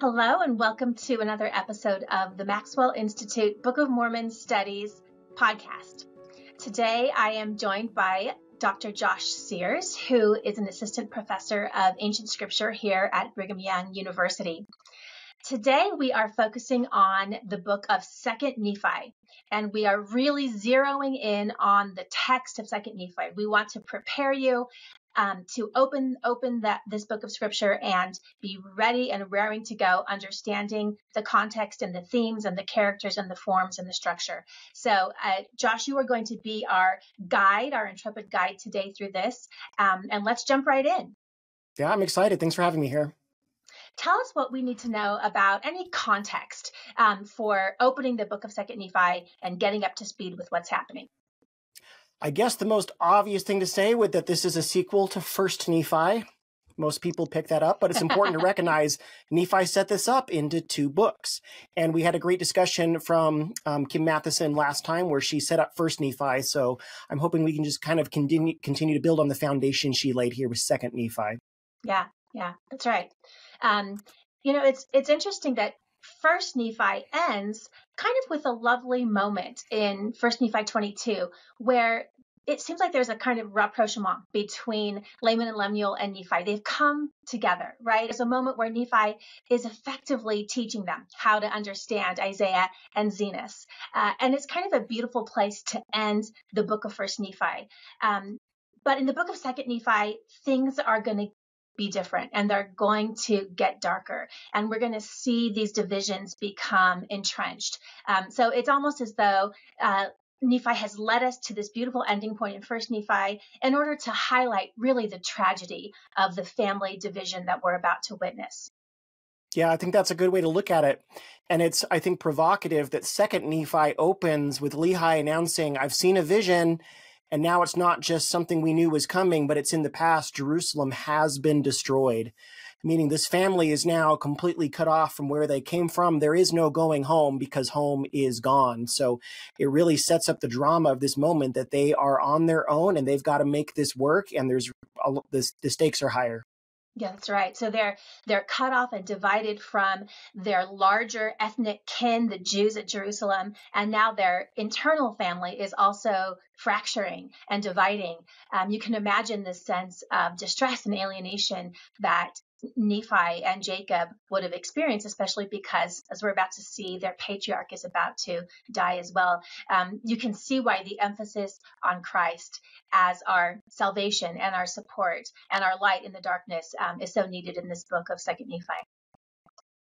Hello, and welcome to another episode of the Maxwell Institute Book of Mormon Studies podcast. Today, I am joined by Dr. Josh Sears, who is an assistant professor of ancient scripture here at Brigham Young University. Today, we are focusing on the book of Second Nephi, and we are really zeroing in on the text of Second Nephi. We want to prepare you um, to open open that this book of scripture and be ready and raring to go, understanding the context and the themes and the characters and the forms and the structure. So, uh, Josh, you are going to be our guide, our intrepid guide today through this, um, and let's jump right in. Yeah, I'm excited. Thanks for having me here. Tell us what we need to know about any context um, for opening the book of Second Nephi and getting up to speed with what's happening. I guess the most obvious thing to say would that this is a sequel to First Nephi. Most people pick that up, but it's important to recognize Nephi set this up into two books. And we had a great discussion from um, Kim Matheson last time where she set up First Nephi. So I'm hoping we can just kind of continue continue to build on the foundation she laid here with Second Nephi. Yeah, yeah, that's right. Um, you know, it's it's interesting that First Nephi ends kind of with a lovely moment in First Nephi 22, where it seems like there's a kind of rapprochement between Laman and Lemuel and Nephi. They've come together, right? There's a moment where Nephi is effectively teaching them how to understand Isaiah and Zenos. Uh, and it's kind of a beautiful place to end the book of First Nephi. Um, but in the book of Second Nephi, things are going to be different and they're going to get darker. And we're going to see these divisions become entrenched. Um, so it's almost as though uh, Nephi has led us to this beautiful ending point in First Nephi in order to highlight really the tragedy of the family division that we're about to witness. Yeah, I think that's a good way to look at it. And it's, I think, provocative that Second Nephi opens with Lehi announcing, I've seen a vision and now it's not just something we knew was coming, but it's in the past. Jerusalem has been destroyed, meaning this family is now completely cut off from where they came from. There is no going home because home is gone. So it really sets up the drama of this moment that they are on their own and they've got to make this work. And there's the, the stakes are higher. Yeah, that's right. So they're they're cut off and divided from their larger ethnic kin, the Jews at Jerusalem, and now their internal family is also fracturing and dividing. Um, you can imagine the sense of distress and alienation that Nephi and Jacob would have experienced, especially because, as we're about to see, their patriarch is about to die as well. Um, you can see why the emphasis on Christ as our salvation and our support and our light in the darkness um, is so needed in this book of Second Nephi.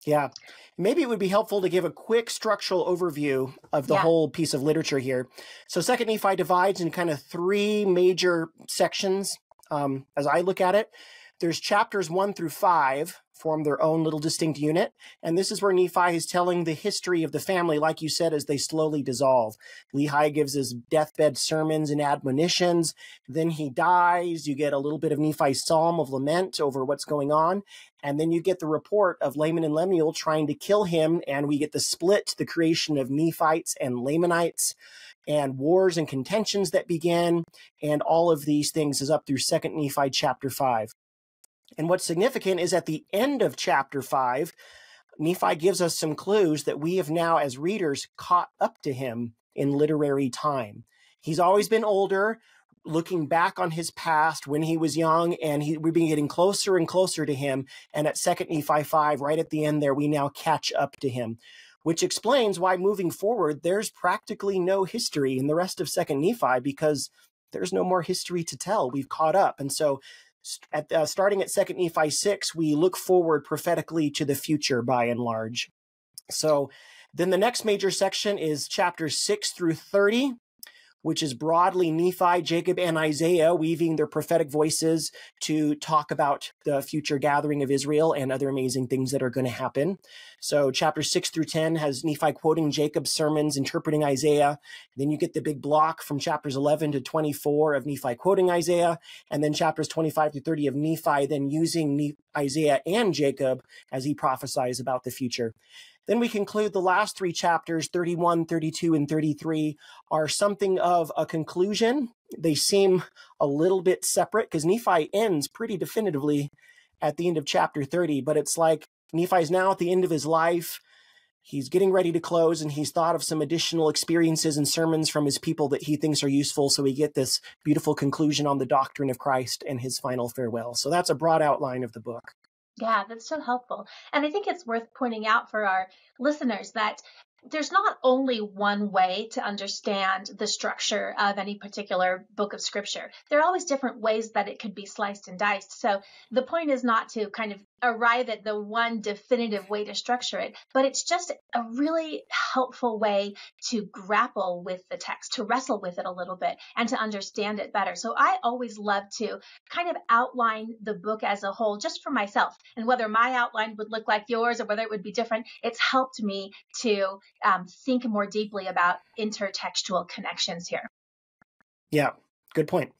Yeah. Maybe it would be helpful to give a quick structural overview of the yeah. whole piece of literature here. So, Second Nephi divides in kind of three major sections um, as I look at it. There's chapters one through five form their own little distinct unit. And this is where Nephi is telling the history of the family, like you said, as they slowly dissolve. Lehi gives his deathbed sermons and admonitions. Then he dies. You get a little bit of Nephi's psalm of lament over what's going on. And then you get the report of Laman and Lemuel trying to kill him. And we get the split, the creation of Nephites and Lamanites and wars and contentions that begin. And all of these things is up through Second Nephi chapter 5. And what's significant is at the end of chapter 5, Nephi gives us some clues that we have now, as readers, caught up to him in literary time. He's always been older, looking back on his past when he was young, and he, we've been getting closer and closer to him. And at 2nd Nephi 5, right at the end there, we now catch up to him, which explains why moving forward, there's practically no history in the rest of 2nd Nephi because there's no more history to tell. We've caught up. And so at uh, starting at second nephi 6 we look forward prophetically to the future by and large. So then the next major section is chapters 6 through 30 which is broadly Nephi, Jacob, and Isaiah weaving their prophetic voices to talk about the future gathering of Israel and other amazing things that are going to happen. So, chapter 6 through 10 has Nephi quoting Jacob's sermons, interpreting Isaiah. Then you get the big block from chapters 11 to 24 of Nephi quoting Isaiah, and then chapters 25 to 30 of Nephi, then using Isaiah and Jacob as he prophesies about the future. Then we conclude the last three chapters, 31, 32, and 33, are something of a conclusion. They seem a little bit separate because Nephi ends pretty definitively at the end of chapter 30, but it's like Nephi is now at the end of his life. He's getting ready to close, and he's thought of some additional experiences and sermons from his people that he thinks are useful. So we get this beautiful conclusion on the doctrine of Christ and his final farewell. So that's a broad outline of the book. Yeah, that's so helpful. And I think it's worth pointing out for our listeners that there's not only one way to understand the structure of any particular book of scripture. There are always different ways that it could be sliced and diced. So the point is not to kind of arrive at the one definitive way to structure it, but it's just a really helpful way to grapple with the text, to wrestle with it a little bit and to understand it better. So I always love to kind of outline the book as a whole just for myself and whether my outline would look like yours or whether it would be different. It's helped me to um, think more deeply about intertextual connections here. Yeah, good point.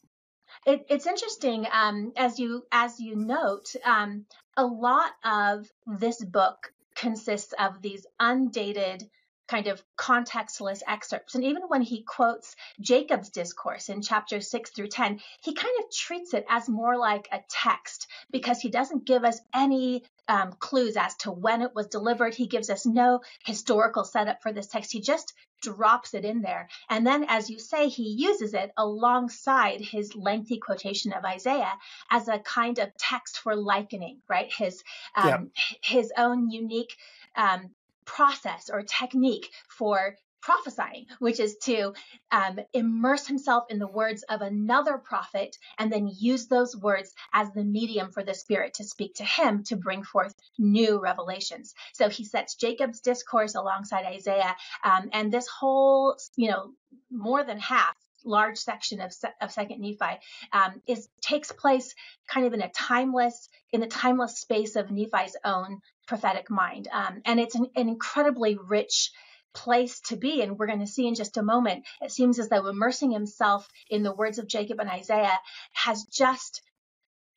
It, it's interesting um, as you as you note. Um, a lot of this book consists of these undated kind of contextless excerpts. And even when he quotes Jacob's discourse in chapter 6 through 10, he kind of treats it as more like a text because he doesn't give us any um, clues as to when it was delivered. He gives us no historical setup for this text. He just drops it in there. And then, as you say, he uses it alongside his lengthy quotation of Isaiah as a kind of text for likening, right? His um, yeah. his own unique um, process or technique for prophesying, which is to um, immerse himself in the words of another prophet and then use those words as the medium for the Spirit to speak to him to bring forth new revelations. So he sets Jacob's discourse alongside Isaiah, um, and this whole, you know, more than half large section of, of second nephi um, is takes place kind of in a timeless in the timeless space of nephi's own prophetic mind um, and it's an, an incredibly rich place to be. And we're going to see in just a moment, it seems as though immersing himself in the words of Jacob and Isaiah has just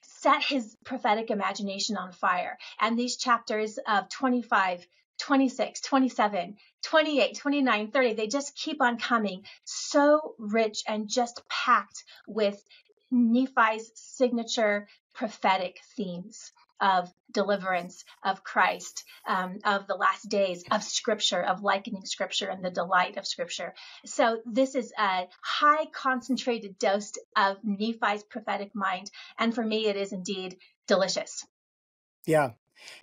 set his prophetic imagination on fire. And these chapters of 25, 26, 27, 28, 29, 30, they just keep on coming. So rich and just packed with Nephi's signature prophetic themes of deliverance, of Christ, um, of the last days, of Scripture, of likening Scripture and the delight of Scripture. So this is a high concentrated dose of Nephi's prophetic mind. And for me, it is indeed delicious. Yeah.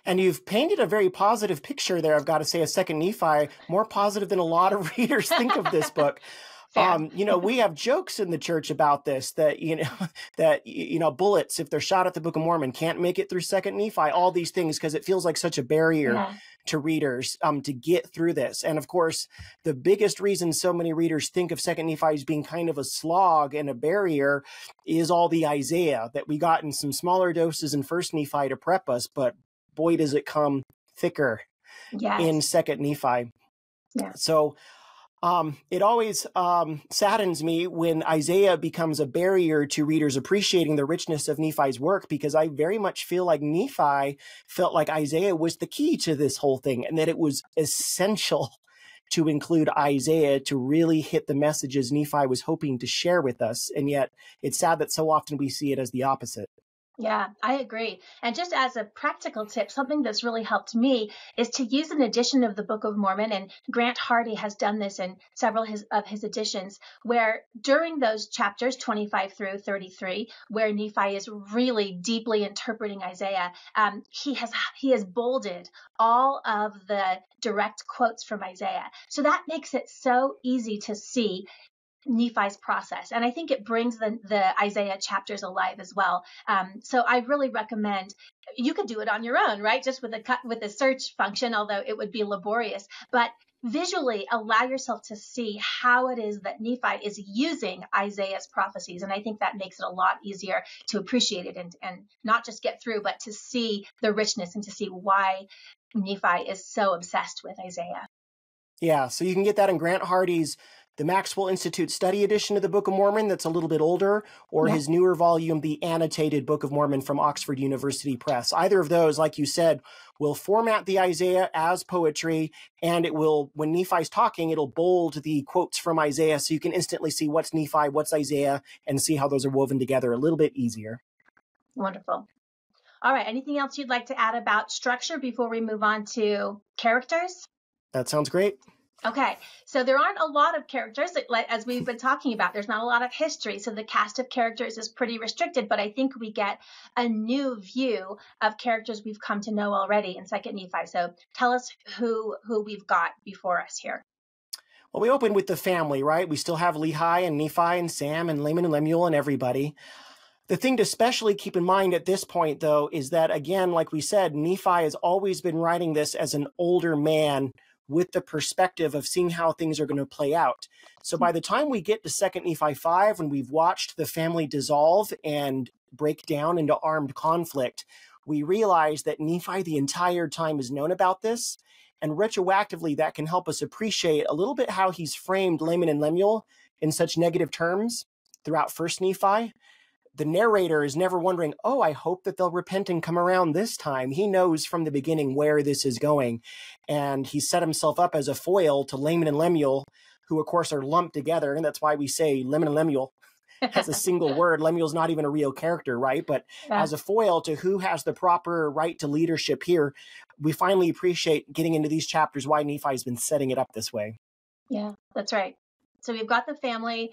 And you've painted a very positive picture there, I've got to say, a second Nephi, more positive than a lot of readers think of this book. Um, you know, we have jokes in the church about this that you know that you know bullets if they're shot at the Book of Mormon can't make it through Second Nephi. All these things because it feels like such a barrier yeah. to readers um, to get through this. And of course, the biggest reason so many readers think of Second Nephi as being kind of a slog and a barrier is all the Isaiah that we got in some smaller doses in First Nephi to prep us. But boy, does it come thicker yes. in Second Nephi. Yeah. So um, it always um, saddens me when Isaiah becomes a barrier to readers appreciating the richness of Nephi's work because I very much feel like Nephi felt like Isaiah was the key to this whole thing and that it was essential to include Isaiah to really hit the messages Nephi was hoping to share with us. And yet it's sad that so often we see it as the opposite. Yeah, I agree. And just as a practical tip, something that's really helped me is to use an edition of the Book of Mormon. And Grant Hardy has done this in several his, of his editions, where during those chapters 25 through 33, where Nephi is really deeply interpreting Isaiah, um, he has he has bolded all of the direct quotes from Isaiah. So that makes it so easy to see Nephi's process. And I think it brings the, the Isaiah chapters alive as well. Um, so I really recommend you could do it on your own, right? Just with a cut with a search function, although it would be laborious. But visually allow yourself to see how it is that Nephi is using Isaiah's prophecies. And I think that makes it a lot easier to appreciate it and, and not just get through, but to see the richness and to see why Nephi is so obsessed with Isaiah. Yeah, so you can get that in Grant Hardy's the Maxwell Institute Study Edition of the Book of Mormon that's a little bit older, or yeah. his newer volume, the Annotated Book of Mormon from Oxford University Press. Either of those, like you said, will format the Isaiah as poetry, and it will, when Nephi's talking, it'll bold the quotes from Isaiah so you can instantly see what's Nephi, what's Isaiah, and see how those are woven together a little bit easier. Wonderful. All right. Anything else you'd like to add about structure before we move on to characters? That sounds great. Okay, so there aren't a lot of characters, as we've been talking about. There's not a lot of history, so the cast of characters is pretty restricted. But I think we get a new view of characters we've come to know already in Second Nephi. So tell us who who we've got before us here. Well, we open with the family, right? We still have Lehi and Nephi and Sam and Laman and Lemuel and everybody. The thing to especially keep in mind at this point, though, is that again, like we said, Nephi has always been writing this as an older man with the perspective of seeing how things are going to play out. So hmm. by the time we get to Second Nephi 5, when we've watched the family dissolve and break down into armed conflict, we realize that Nephi the entire time has known about this and retroactively, that can help us appreciate a little bit how he's framed Laman and Lemuel in such negative terms throughout First Nephi. The narrator is never wondering, oh, I hope that they'll repent and come around this time. He knows from the beginning where this is going. And he set himself up as a foil to Laman and Lemuel, who, of course, are lumped together. And that's why we say Laman and Lemuel as a single word. Lemuel's not even a real character, right? But yeah. as a foil to who has the proper right to leadership here, we finally appreciate getting into these chapters why Nephi has been setting it up this way. Yeah, that's right. So we've got the family.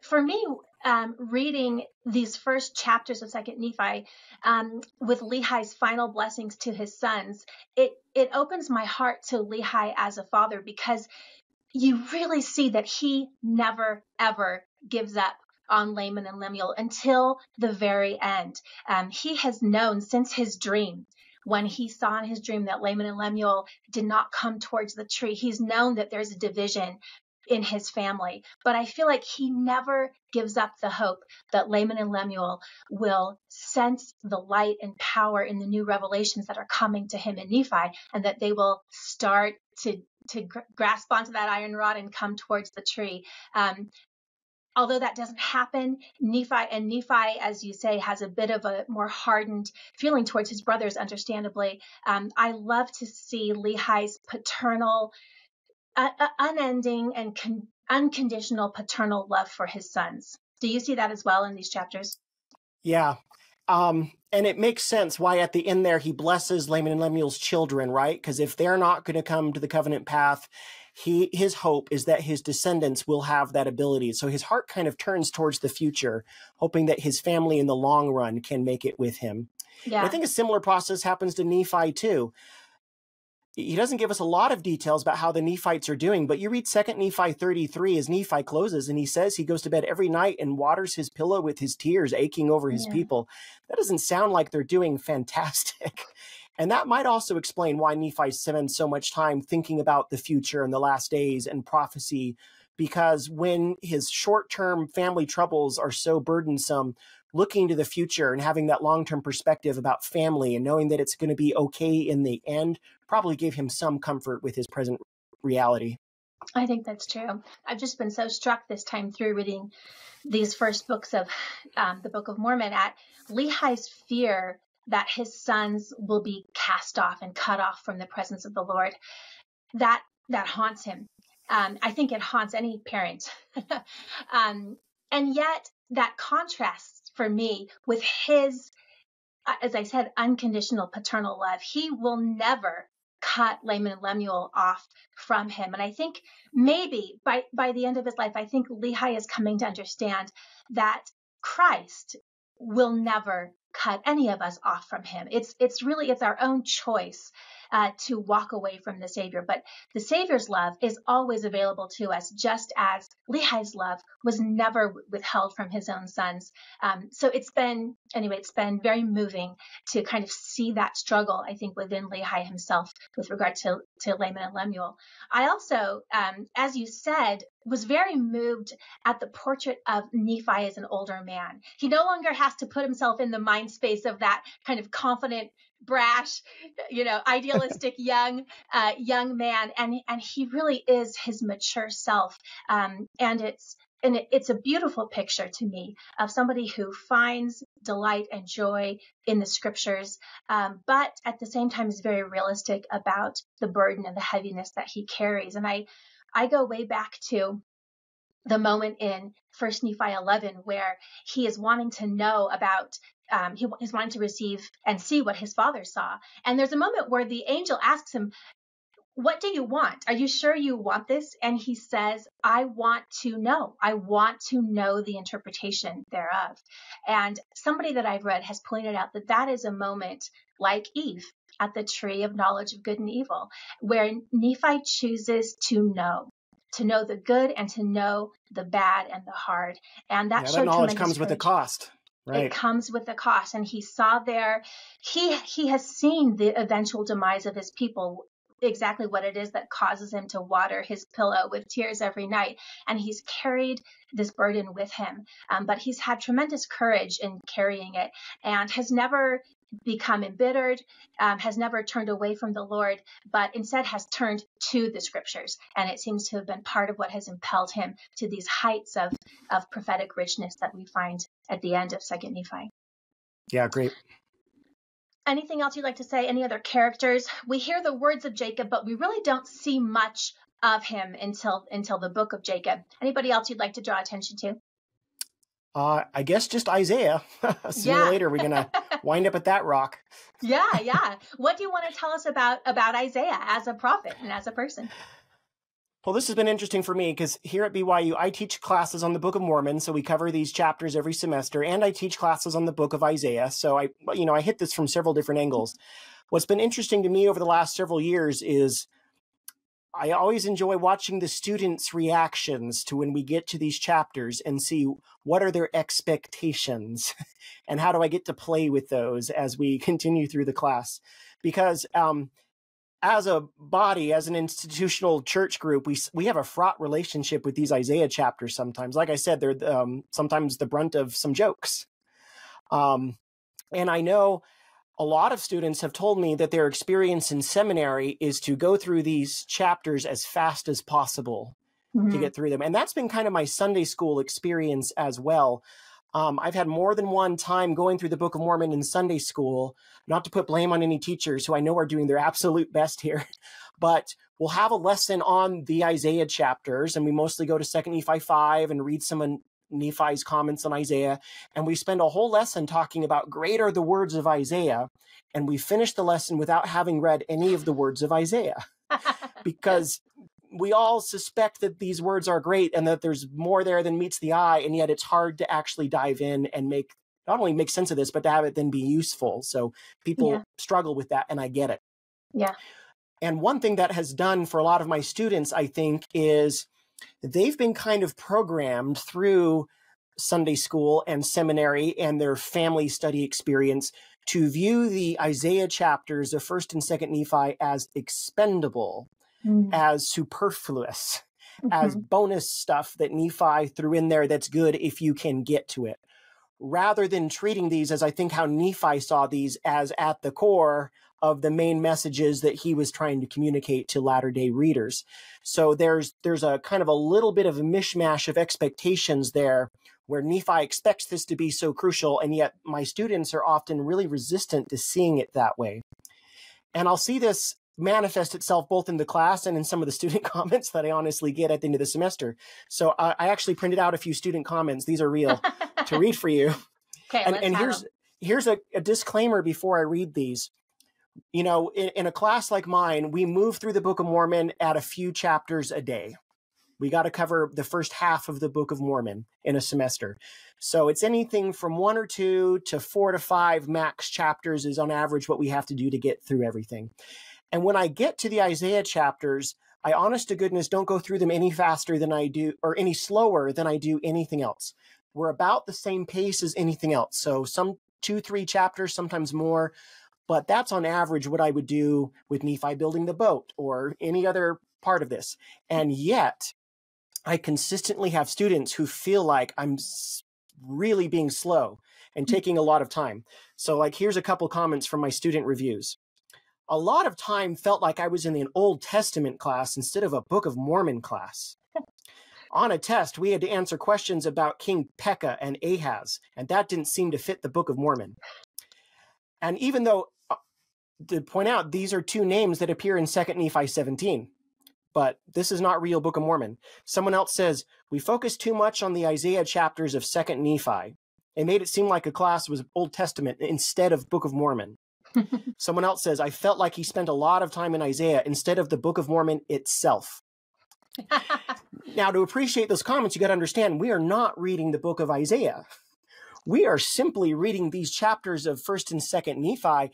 For me, um, reading these first chapters of Second Nephi um, with Lehi's final blessings to his sons, it it opens my heart to Lehi as a father because you really see that he never ever gives up on Laman and Lemuel until the very end. Um, he has known since his dream when he saw in his dream that Laman and Lemuel did not come towards the tree. He's known that there's a division in his family, but I feel like he never gives up the hope that Laman and Lemuel will sense the light and power in the new revelations that are coming to him in Nephi, and that they will start to to grasp onto that iron rod and come towards the tree. Um, although that doesn't happen, Nephi and Nephi, as you say, has a bit of a more hardened feeling towards his brothers, understandably. Um, I love to see Lehi's paternal, unending and con- unconditional paternal love for his sons. Do you see that as well in these chapters? Yeah. Um, and it makes sense why at the end there he blesses Laman and Lemuel's children, right? Because if they're not going to come to the covenant path, he his hope is that his descendants will have that ability. So his heart kind of turns towards the future, hoping that his family in the long run can make it with him. Yeah. I think a similar process happens to Nephi too. He doesn't give us a lot of details about how the Nephites are doing, but you read 2nd Nephi 33 as Nephi closes, and he says he goes to bed every night and waters his pillow with his tears, aching over his yeah. people. That doesn't sound like they're doing fantastic. And that might also explain why Nephi spends so much time thinking about the future and the last days and prophecy, because when his short term family troubles are so burdensome, looking to the future and having that long term perspective about family and knowing that it's going to be okay in the end probably gave him some comfort with his present reality. I think that's true. I've just been so struck this time through reading these first books of um, the Book of Mormon at Lehi's fear that his sons will be cast off and cut off from the presence of the Lord. That that haunts him. Um, I think it haunts any parent. um, and yet that contrasts for me with his, uh, as I said, unconditional paternal love. He will never cut Laman and Lemuel off from him. And I think maybe by, by the end of his life, I think Lehi is coming to understand that Christ will never cut any of us off from him. It's it's really it's our own choice uh, to walk away from the Savior. But the Savior's love is always available to us, just as Lehi's love was never withheld from his own sons. Um, so it's been, anyway, it's been very moving to kind of see that struggle, I think, within Lehi himself with regard to, to Laman and Lemuel. I also, um, as you said, was very moved at the portrait of Nephi as an older man. He no longer has to put himself in the mind space of that kind of confident, brash, you know, idealistic young uh, young man, and and he really is his mature self. Um, and it's and it, it's a beautiful picture to me of somebody who finds delight and joy in the scriptures, um, but at the same time is very realistic about the burden and the heaviness that he carries. And I I go way back to the moment in First Nephi 11, where he is wanting to know about um, he is wanting to receive and see what his father saw. And there's a moment where the angel asks him, What do you want? Are you sure you want this? And he says, I want to know. I want to know the interpretation thereof. And somebody that I've read has pointed out that that is a moment like Eve at the tree of knowledge of good and evil, where Nephi chooses to know to know the good and to know the bad and the hard. And that, yeah, that knowledge comes courage. with a cost. Right. It comes with a cost. And he saw there, he he has seen the eventual demise of his people, exactly what it is that causes him to water his pillow with tears every night. And he's carried this burden with him. Um, but he's had tremendous courage in carrying it and has never become embittered, um, has never turned away from the Lord, but instead has turned to the scriptures. And it seems to have been part of what has impelled him to these heights of, of prophetic richness that we find at the end of Second Nephi. Yeah, great. Anything else you'd like to say? Any other characters? We hear the words of Jacob, but we really don't see much of him until until the book of Jacob. Anybody else you'd like to draw attention to? Uh, I guess just Isaiah. Sooner yeah. or later, we're gonna wind up at that rock. yeah, yeah. What do you want to tell us about about Isaiah as a prophet and as a person? Well, this has been interesting for me because here at BYU, I teach classes on the Book of Mormon, so we cover these chapters every semester, and I teach classes on the Book of Isaiah. So I, you know, I hit this from several different angles. What's been interesting to me over the last several years is I always enjoy watching the students' reactions to when we get to these chapters and see what are their expectations and how do I get to play with those as we continue through the class. Because um, as a body, as an institutional church group, we we have a fraught relationship with these Isaiah chapters. Sometimes, like I said, they're um, sometimes the brunt of some jokes. Um, and I know a lot of students have told me that their experience in seminary is to go through these chapters as fast as possible mm-hmm. to get through them, and that's been kind of my Sunday school experience as well. Um, I've had more than one time going through the Book of Mormon in Sunday school, not to put blame on any teachers who I know are doing their absolute best here, but we'll have a lesson on the Isaiah chapters, and we mostly go to Second Nephi 5 and read some Nephi's comments on Isaiah. And we spend a whole lesson talking about great are the words of Isaiah. And we finish the lesson without having read any of the words of Isaiah because we all suspect that these words are great and that there's more there than meets the eye, and yet it's hard to actually dive in and make not only make sense of this, but to have it then be useful. So people yeah. struggle with that, and I get it. Yeah. And one thing that has done for a lot of my students, I think, is they've been kind of programmed through Sunday school and seminary and their family study experience to view the Isaiah chapters of 1st and 2nd Nephi as expendable mm. as superfluous, mm-hmm. as bonus stuff that Nephi threw in there that's good if you can get to it, rather than treating these as I think how Nephi saw these as at the core of the main messages that he was trying to communicate to latter day readers. So there's there's a kind of a little bit of a mishmash of expectations there where Nephi expects this to be so crucial and yet my students are often really resistant to seeing it that way. And I'll see this manifest itself both in the class and in some of the student comments that I honestly get at the end of the semester. So I, I actually printed out a few student comments. These are real to read for you. Okay, and, and here's them. here's a, a, disclaimer before I read these. You know, in, in a class like mine, we move through the Book of Mormon at a few chapters a day. We got to cover the first half of the Book of Mormon in a semester. So it's anything from one or two to four to five max chapters is on average what we have to do to get through everything. And when I get to the Isaiah chapters, I honest to goodness don't go through them any faster than I do or any slower than I do anything else. We're about the same pace as anything else. So some two, three chapters, sometimes more. But that's on average what I would do with Nephi building the boat or any other part of this. And yet, I consistently have students who feel like I'm really being slow and hmm. taking a lot of time. So, like, here's a couple comments from my student reviews a lot of time felt like I was in an Old Testament class instead of a Book of Mormon class. On a test, we had to answer questions about King Pekah and Ahaz, and that didn't seem to fit the Book of Mormon. And even though, to point out, these are two names that appear in 2nd Nephi 17, but this is not real Book of Mormon. Someone else says, we focus too much on the Isaiah chapters of 2nd Nephi. It made it seem like a class was Old Testament instead of Book of Mormon. Someone else says, I felt like he spent a lot of time in Isaiah instead of the Book of Mormon itself. now, to appreciate those comments, you got to understand we are not reading the book of Isaiah. We are simply reading these chapters of 1st and 2nd Nephi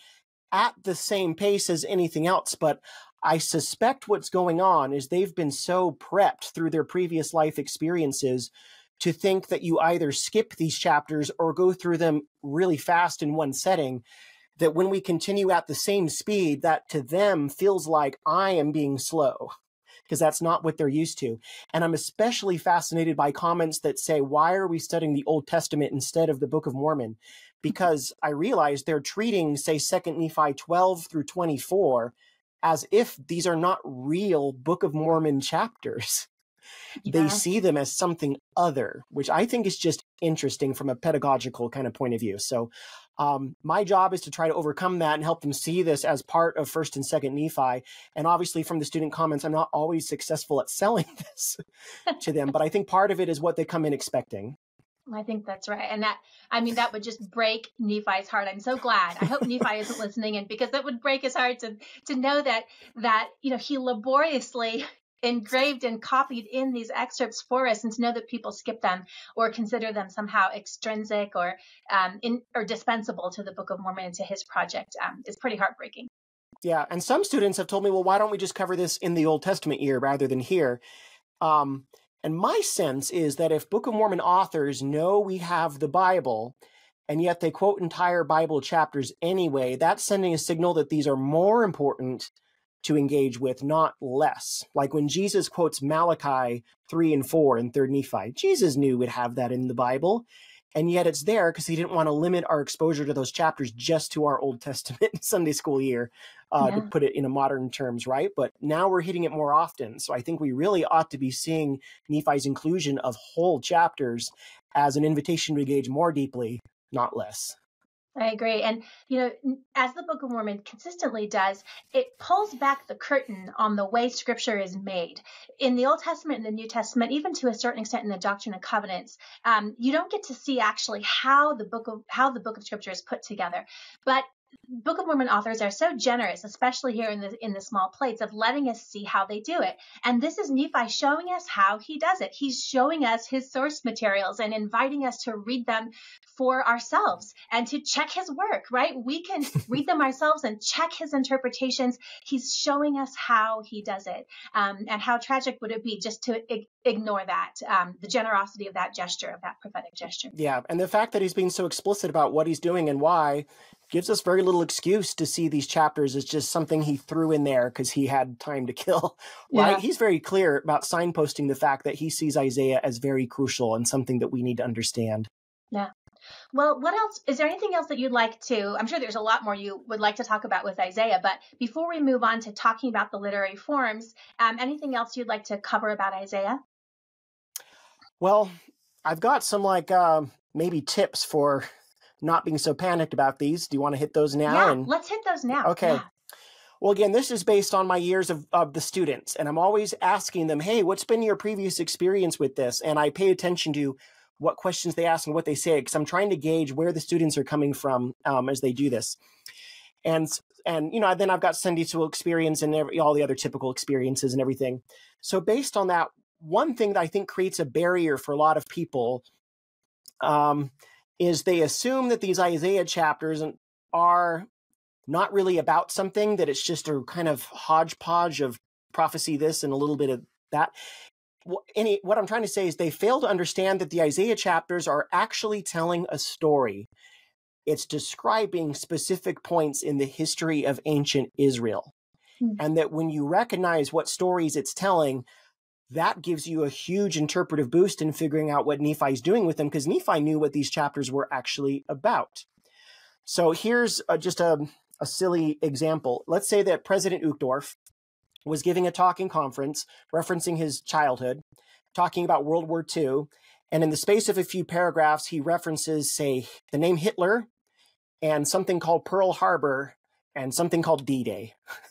at the same pace as anything else, but I suspect what's going on is they've been so prepped through their previous life experiences to think that you either skip these chapters or go through them really fast in one setting that when we continue at the same speed that to them feels like I am being slow because that's not what they're used to. And I'm especially fascinated by comments that say, why are we studying the Old Testament instead of the Book of Mormon? Because I realize they're treating, say, 2nd Nephi 12 through 24 as if these are not real Book of Mormon chapters. Yeah. They see them as something other, which I think is just interesting from a pedagogical kind of point of view. So um, my job is to try to overcome that and help them see this as part of first and second Nephi. And obviously, from the student comments, I'm not always successful at selling this to them, but I think part of it is what they come in expecting. I think that's right. And that, I mean, that would just break Nephi's heart. I'm so glad. I hope Nephi isn't listening in because that would break his heart to, to know that, that, you know, he laboriously engraved and copied in these excerpts for us and to know that people skip them or consider them somehow extrinsic or um, in, or dispensable to the Book of Mormon and to his project um, is pretty heartbreaking. Yeah, and some students have told me, well, why don't we just cover this in the Old Testament year rather than here? Um, and my sense is that if Book of Mormon authors know we have the Bible, and yet they quote entire Bible chapters anyway, that's sending a signal that these are more important to engage with, not less. Like when Jesus quotes Malachi 3 and 4 in 3rd Nephi, Jesus knew we'd have that in the Bible. And yet it's there because he didn't want to limit our exposure to those chapters just to our Old Testament Sunday school year, uh, yeah. to put it in a modern terms, right? But now we're hitting it more often. So I think we really ought to be seeing Nephi's inclusion of whole chapters as an invitation to engage more deeply, not less. I agree. And, you know, as the Book of Mormon consistently does, it pulls back the curtain on the way scripture is made. In the Old Testament and the New Testament, even to a certain extent in the Doctrine and Covenants, um, you don't get to see actually how the book of how the book of scripture is put together. But Book of Mormon authors are so generous, especially here in the in the small plates, of letting us see how they do it. And this is Nephi showing us how he does it. He's showing us his source materials and inviting us to read them for ourselves and to check his work, right? We can read them ourselves and check his interpretations. He's showing us how he does it. Um, and how tragic would it be just to ig- ignore that, um, the generosity of that gesture, of that prophetic gesture. Yeah. And the fact that he's being so explicit about what he's doing and why gives us very little excuse to see these chapters as just something he threw in there because he had time to kill. Right? He's very clear about signposting the fact that he sees Isaiah as very crucial and something that we need to understand. Yeah. Well, what else? Is there anything else that you'd like to? I'm sure there's a lot more you would like to talk about with Isaiah, but before we move on to talking about the literary forms, um, anything else you'd like to cover about Isaiah? Well, I've got some like uh, maybe tips for not being so panicked about these. Do you want to hit those now? Yeah, and... let's hit those now. Okay. Yeah. Well, again, this is based on my years of, of the students, and I'm always asking them, hey, what's been your previous experience with this? And I pay attention to what questions they ask and what they say because I'm trying to gauge where the students are coming from um, as they do this. And and you know then I've got senditul experience and every, all the other typical experiences and everything. So based on that, one thing that I think creates a barrier for a lot of people um, is they assume that these Isaiah chapters are not really about something that it's just a kind of hodgepodge of prophecy this and a little bit of that any what I'm trying to say is they fail to understand that the Isaiah chapters are actually telling a story. It's describing specific points in the history of ancient Israel. Mm-hmm. And that when you recognize what stories it's telling, that gives you a huge interpretive boost in figuring out what Nephi's doing with them because Nephi knew what these chapters were actually about. So here's a, just a, a silly example. Let's say that President Uchtdorf was giving a talk in conference referencing his childhood, talking about World War II. And in the space of a few paragraphs, he references, say, the name Hitler and something called Pearl Harbor and something called D Day.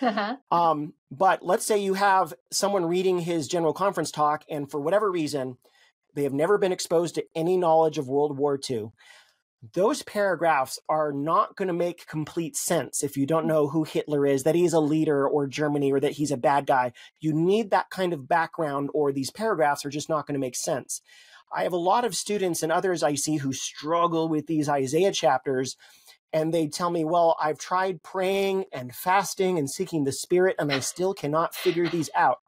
Uh-huh. Um, but let's say you have someone reading his general conference talk, and for whatever reason, they have never been exposed to any knowledge of World War II. Those paragraphs are not going to make complete sense if you don't know who Hitler is, that he's a leader or Germany or that he's a bad guy. You need that kind of background, or these paragraphs are just not going to make sense. I have a lot of students and others I see who struggle with these Isaiah chapters and they tell me, well, I've tried praying and fasting and seeking the spirit and I still cannot figure these out.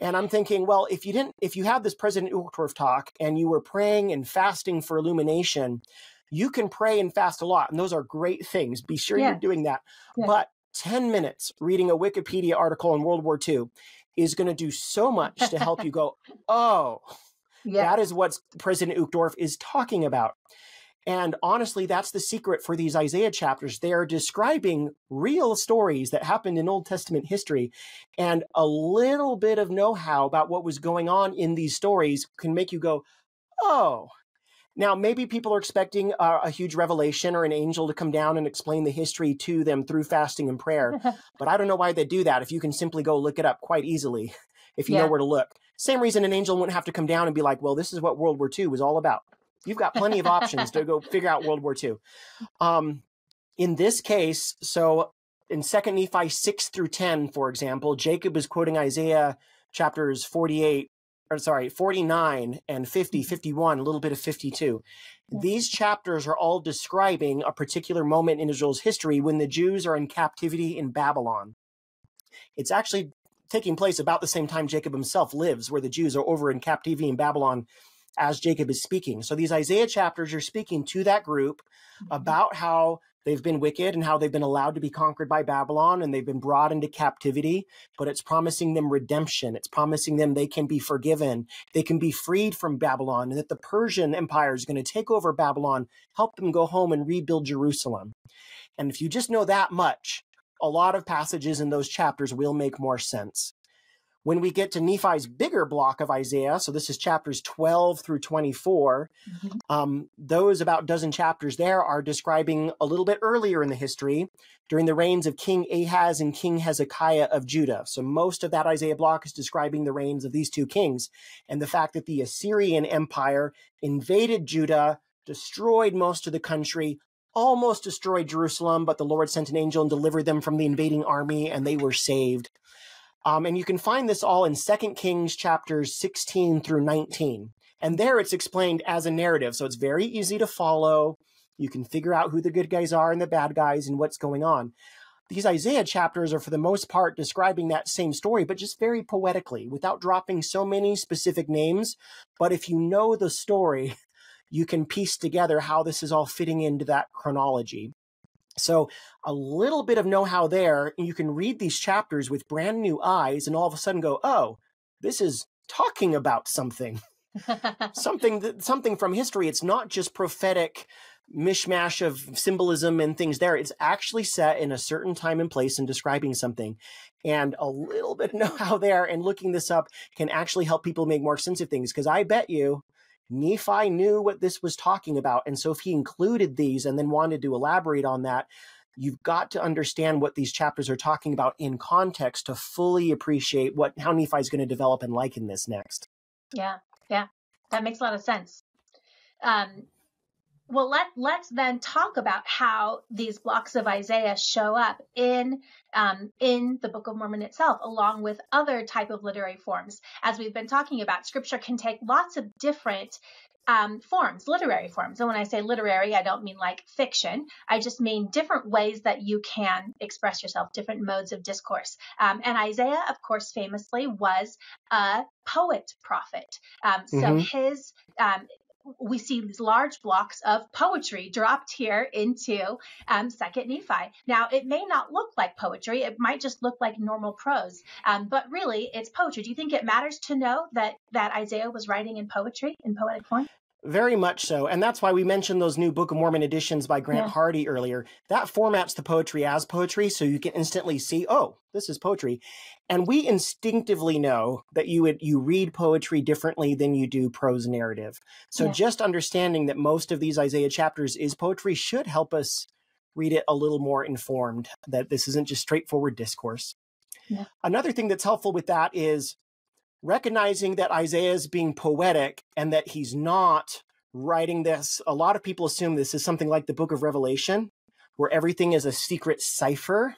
and I'm thinking, well, if you didn't, if you have this President Uchtdorf talk and you were praying and fasting for illumination, you can pray and fast a lot. And those are great things. Be sure yeah. you're doing that. Yeah. But 10 minutes reading a Wikipedia article in World War II is going to do so much to help you go, oh, yeah. That is what President Uchtdorf is talking about. And honestly, that's the secret for these Isaiah chapters. They are describing real stories that happened in Old Testament history. And a little bit of know how about what was going on in these stories can make you go, oh. Now, maybe people are expecting a, a huge revelation or an angel to come down and explain the history to them through fasting and prayer. but I don't know why they do that if you can simply go look it up quite easily if you yeah. know where to look. Same reason an angel wouldn't have to come down and be like, well, this is what World War II was all about. You've got plenty of options to go figure out World War II. Um, in this case, so in 2nd Nephi 6 through 10, for example, Jacob is quoting Isaiah chapters 48, or sorry, 49 and 50, mm-hmm. 51, a little bit of 52. These chapters are all describing a particular moment in Israel's history when the Jews are in captivity in Babylon. It's actually taking place about the same time Jacob himself lives, where the Jews are over in captivity in Babylon as Jacob is speaking. So these Isaiah chapters are speaking to that group mm-hmm. about how they've been wicked and how they've been allowed to be conquered by Babylon and they've been brought into captivity, but it's promising them redemption. It's promising them they can be forgiven, they can be freed from Babylon, and that the Persian Empire is going to take over Babylon, help them go home and rebuild Jerusalem. And if you just know that much, a lot of passages in those chapters will make more sense. When we get to Nephi's bigger block of Isaiah, so this is chapters 12 through 24, mm-hmm. um, those about dozen chapters there are describing a little bit earlier in the history during the reigns of King Ahaz and King Hezekiah of Judah. So most of that Isaiah block is describing the reigns of these two kings and the fact that the Assyrian Empire invaded Judah, destroyed most of the country, almost destroyed Jerusalem, but the Lord sent an angel and delivered them from the invading army, and they were saved. Um, and you can find this all in 2 Kings chapters 16 through 19. And there it's explained as a narrative, so it's very easy to follow. You can figure out who the good guys are and the bad guys and what's going on. These Isaiah chapters are, for the most part, describing that same story, but just very poetically, without dropping so many specific names. But if you know the story, you can piece together how this is all fitting into that chronology. So, a little bit of know how there, and you can read these chapters with brand new eyes and all of a sudden go, oh, this is talking about something. something that, something from history. It's not just prophetic mishmash of symbolism and things there. It's actually set in a certain time and place and describing something. And a little bit of know how there and looking this up can actually help people make more sense of things. Because I bet you Nephi knew what this was talking about. And so if he included these and then wanted to elaborate on that, you've got to understand what these chapters are talking about in context to fully appreciate what how Nephi is going to develop and liken this next. Yeah, yeah, that makes a lot of sense. Um, well, let let's then talk about how these blocks of Isaiah show up in um, in the Book of Mormon itself, along with other type of literary forms. As we've been talking about, Scripture can take lots of different um, forms, literary forms. And when I say literary, I don't mean like fiction. I just mean different ways that you can express yourself, different modes of discourse. Um, and Isaiah, of course, famously was a poet prophet. Um, so mm-hmm. his um, we see these large blocks of poetry dropped here into um, Second Nephi. Now, it may not look like poetry; it might just look like normal prose, um, but really, it's poetry. Do you think it matters to know that that Isaiah was writing in poetry, in poetic form? Very much so. And that's why we mentioned those new Book of Mormon editions by Grant yeah. Hardy earlier. That formats the poetry as poetry, so you can instantly see, oh, this is poetry. And we instinctively know that you would you read poetry differently than you do prose narrative. So yeah. just understanding that most of these Isaiah chapters is poetry should help us read it a little more informed, that this isn't just straightforward discourse. Yeah. Another thing that's helpful with that is recognizing that Isaiah is being poetic and that he's not writing this. A lot of people assume this is something like the book of Revelation, where everything is a secret cipher.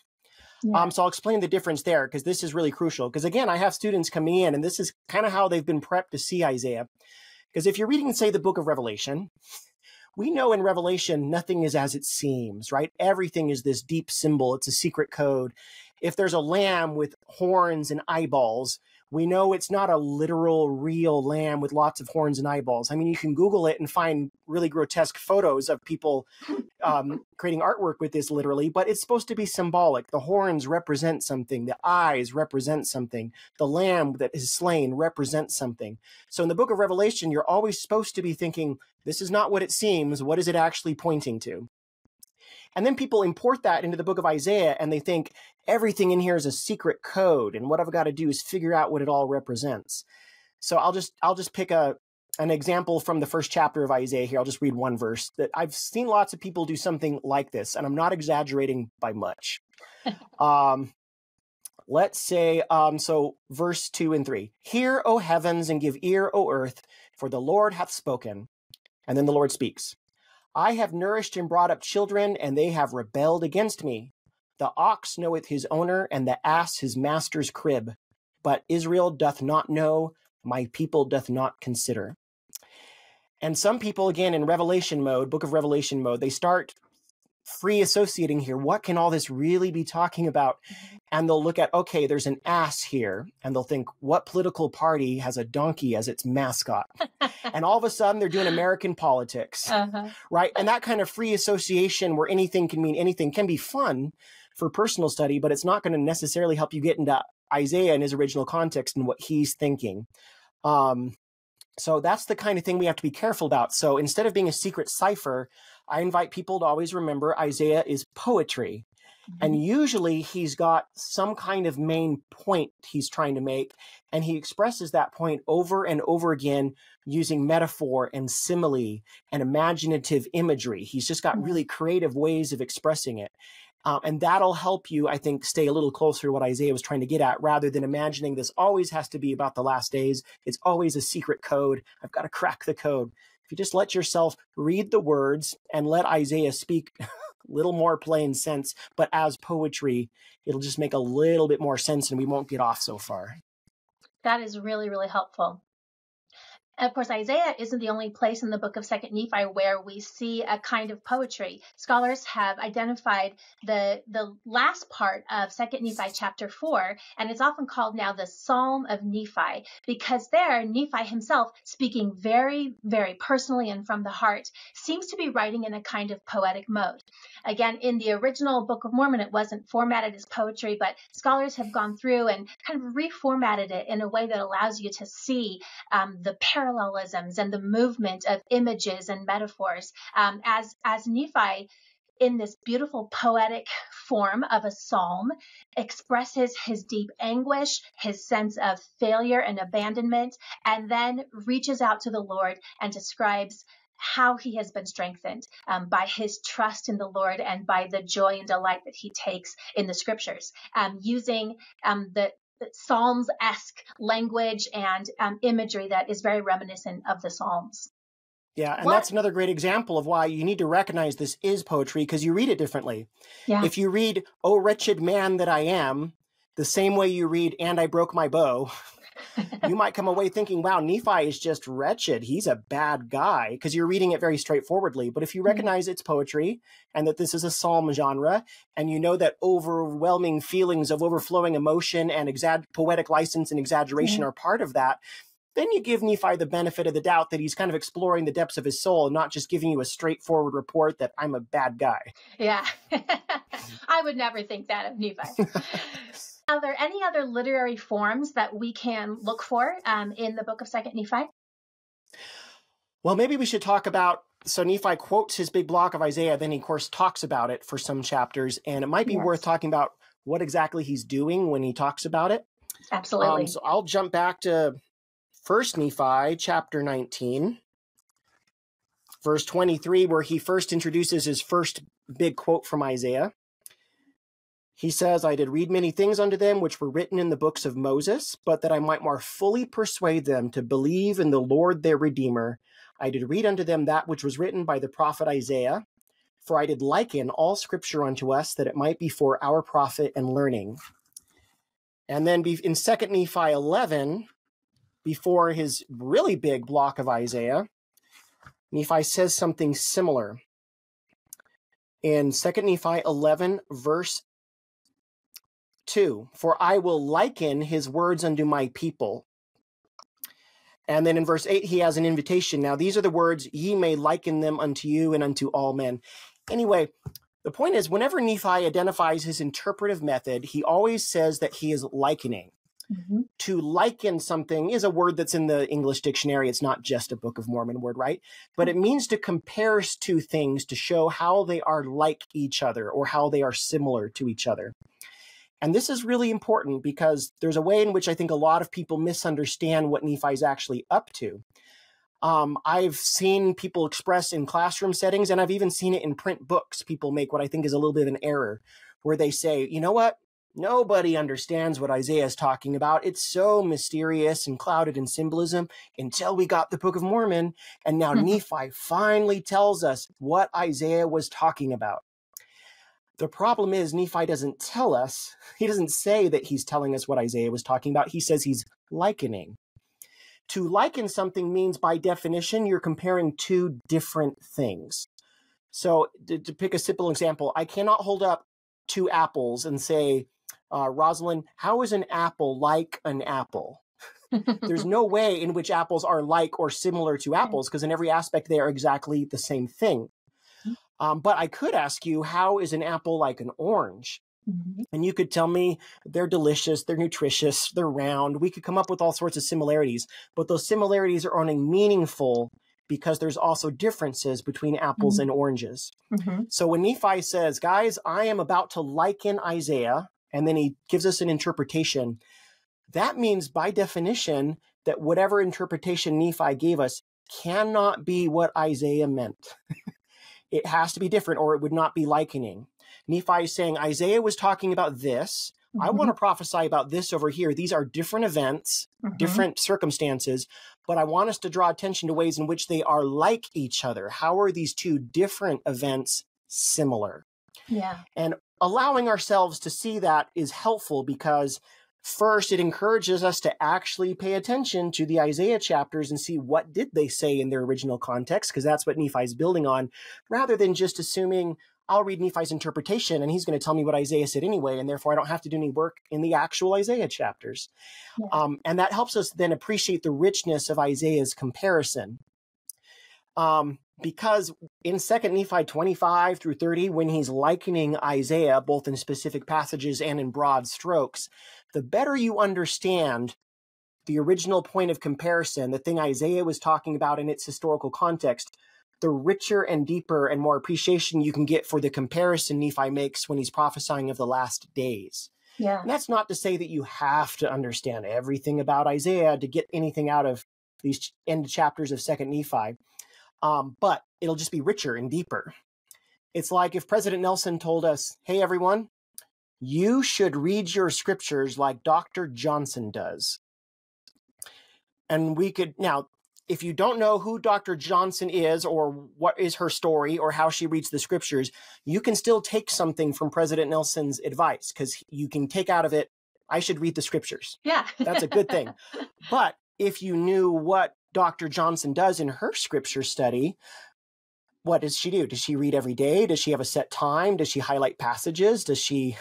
Yeah. Um, so I'll explain the difference there because this is really crucial. Because again, I have students coming in, and this is kind of how they've been prepped to see Isaiah. Because if you're reading, say, the book of Revelation, we know in Revelation nothing is as it seems, right? Everything is this deep symbol, it's a secret code. If there's a lamb with horns and eyeballs, we know it's not a literal, real lamb with lots of horns and eyeballs. I mean, you can Google it and find really grotesque photos of people um, creating artwork with this literally, but it's supposed to be symbolic. The horns represent something, the eyes represent something, the lamb that is slain represents something. So in the book of Revelation, you're always supposed to be thinking, this is not what it seems. What is it actually pointing to? And then people import that into the book of Isaiah and they think everything in here is a secret code and what I've got to do is figure out what it all represents. So I'll just I'll just pick a an example from the first chapter of Isaiah here. I'll just read one verse that I've seen lots of people do something like this and I'm not exaggerating by much. um let's say um so verse 2 and 3. Hear O heavens and give ear O earth for the Lord hath spoken. And then the Lord speaks. I have nourished and brought up children, and they have rebelled against me. The ox knoweth his owner, and the ass his master's crib. But Israel doth not know, my people doth not consider. And some people, again, in Revelation mode, Book of Revelation mode, they start free associating here. What can all this really be talking about? Mm-hmm. And they'll look at, okay, there's an ass here. And they'll think, what political party has a donkey as its mascot? and all of a sudden they're doing American politics, uh-huh. right? And that kind of free association where anything can mean anything can be fun for personal study, but it's not going to necessarily help you get into Isaiah in his original context and what he's thinking. Um, so that's the kind of thing we have to be careful about. So instead of being a secret cipher, I invite people to always remember Isaiah is poetry. Mm-hmm. And usually he's got some kind of main point he's trying to make. And he expresses that point over and over again using metaphor and simile and imaginative imagery. He's just got mm-hmm. really creative ways of expressing it. Um, and that'll help you, I think, stay a little closer to what Isaiah was trying to get at rather than imagining this always has to be about the last days. It's always a secret code. I've got to crack the code. If you just let yourself read the words and let Isaiah speak a little more plain sense, but as poetry, it'll just make a little bit more sense and we won't get off so far. That is really, really helpful of course, Isaiah isn't the only place in the book of Second Nephi where we see a kind of poetry. Scholars have identified the the last part of Second Nephi chapter four, and it's often called now the Psalm of Nephi, because there Nephi himself, speaking very, very personally and from the heart, seems to be writing in a kind of poetic mode. Again, in the original Book of Mormon, it wasn't formatted as poetry, but scholars have gone through and kind of reformatted it in a way that allows you to see um, the parallel parallelisms and the movement of images and metaphors um, as as Nephi in this beautiful poetic form of a psalm expresses his deep anguish, his sense of failure and abandonment, and then reaches out to the Lord and describes how he has been strengthened um, by his trust in the Lord and by the joy and delight that he takes in the scriptures, um, using um, the Psalms esque language and um, imagery that is very reminiscent of the Psalms. Yeah, and what? that's another great example of why you need to recognize this is poetry because you read it differently. Yeah. If you read, Oh, wretched man that I am, the same way you read, And I broke my bow, you might come away thinking, wow, Nephi is just wretched. He's a bad guy because you're reading it very straightforwardly. But if you mm-hmm. recognize mm-hmm. it's poetry and that this is a psalm genre, and you know that overwhelming feelings of overflowing emotion and exa- poetic license and exaggeration mm-hmm. are part of that, then you give Nephi the benefit of the doubt that he's kind of exploring the depths of his soul and not just giving you a straightforward report that I'm a bad guy. Yeah. I would never think that of Nephi. Are there any other literary forms that we can look for um, in the book of Second Nephi? Well, maybe we should talk about. So Nephi quotes his big block of Isaiah, then he, of course, talks about it for some chapters, and it might be yes. worth talking about what exactly he's doing when he talks about it. Absolutely. Um, so I'll jump back to First Nephi, chapter 19, verse 23, where he first introduces his first big quote from Isaiah. He says, I did read many things unto them which were written in the books of Moses, but that I might more fully persuade them to believe in the Lord their Redeemer. I did read unto them that which was written by the prophet Isaiah. For I did liken all scripture unto us, that it might be for our profit and learning. And then in 2 Nephi 11, before his really big block of Isaiah, Nephi says something similar. In 2 Nephi 11, verse 2 For I will liken his words unto my people. And then in verse 8, he has an invitation. Now, these are the words, ye may liken them unto you and unto all men. Anyway, the point is, whenever Nephi identifies his interpretive method, he always says that he is likening. Mm-hmm. To liken something is a word that's in the English dictionary. It's not just a Book of Mormon word, right? But it means to compare two things to show how they are like each other or how they are similar to each other. And this is really important because there's a way in which I think a lot of people misunderstand what Nephi is actually up to. Um, I've seen people express in classroom settings, and I've even seen it in print books. People make what I think is a little bit of an error, where they say, you know what? Nobody understands what Isaiah is talking about. It's so mysterious and clouded in symbolism until we got the Book of Mormon. And now mm-hmm. Nephi finally tells us what Isaiah was talking about. The problem is, Nephi doesn't tell us, he doesn't say that he's telling us what Isaiah was talking about. He says he's likening. To liken something means, by definition, you're comparing two different things. So, to, to pick a simple example, I cannot hold up two apples and say, uh, Rosalynde, how is an apple like an apple? There's no way in which apples are like or similar to apples because in every aspect they are exactly the same thing. Um, but I could ask you, how is an apple like an orange? Mm-hmm. And you could tell me they're delicious, they're nutritious, they're round. We could come up with all sorts of similarities, but those similarities are only meaningful because there's also differences between apples mm-hmm. and oranges. Mm-hmm. So when Nephi says, guys, I am about to liken Isaiah, and then he gives us an interpretation, that means by definition that whatever interpretation Nephi gave us cannot be what Isaiah meant. it has to be different or it would not be likening. Nephi is saying Isaiah was talking about this. Mm-hmm. I want to prophesy about this over here. These are different events, mm-hmm. different circumstances, but I want us to draw attention to ways in which they are like each other. How are these two different events similar? Yeah. And allowing ourselves to see that is helpful because First, it encourages us to actually pay attention to the Isaiah chapters and see what did they say in their original context, because that's what Nephi is building on, rather than just assuming I'll read Nephi's interpretation and he's going to tell me what Isaiah said anyway, and therefore I don't have to do any work in the actual Isaiah chapters. Yeah. Um, and that helps us then appreciate the richness of Isaiah's comparison. Um, because in second nephi 25 through 30 when he's likening isaiah both in specific passages and in broad strokes the better you understand the original point of comparison the thing isaiah was talking about in its historical context the richer and deeper and more appreciation you can get for the comparison nephi makes when he's prophesying of the last days yeah and that's not to say that you have to understand everything about isaiah to get anything out of these end chapters of second nephi um, but it'll just be richer and deeper. It's like if President Nelson told us, hey, everyone, you should read your scriptures like Dr. Johnson does. And we could, now, if you don't know who Dr. Johnson is or what is her story or how she reads the scriptures, you can still take something from President Nelson's advice because you can take out of it, I should read the scriptures. Yeah. That's a good thing. But if you knew what Dr. Johnson does in her scripture study, what does she do? Does she read every day? Does she have a set time? Does she highlight passages? Does she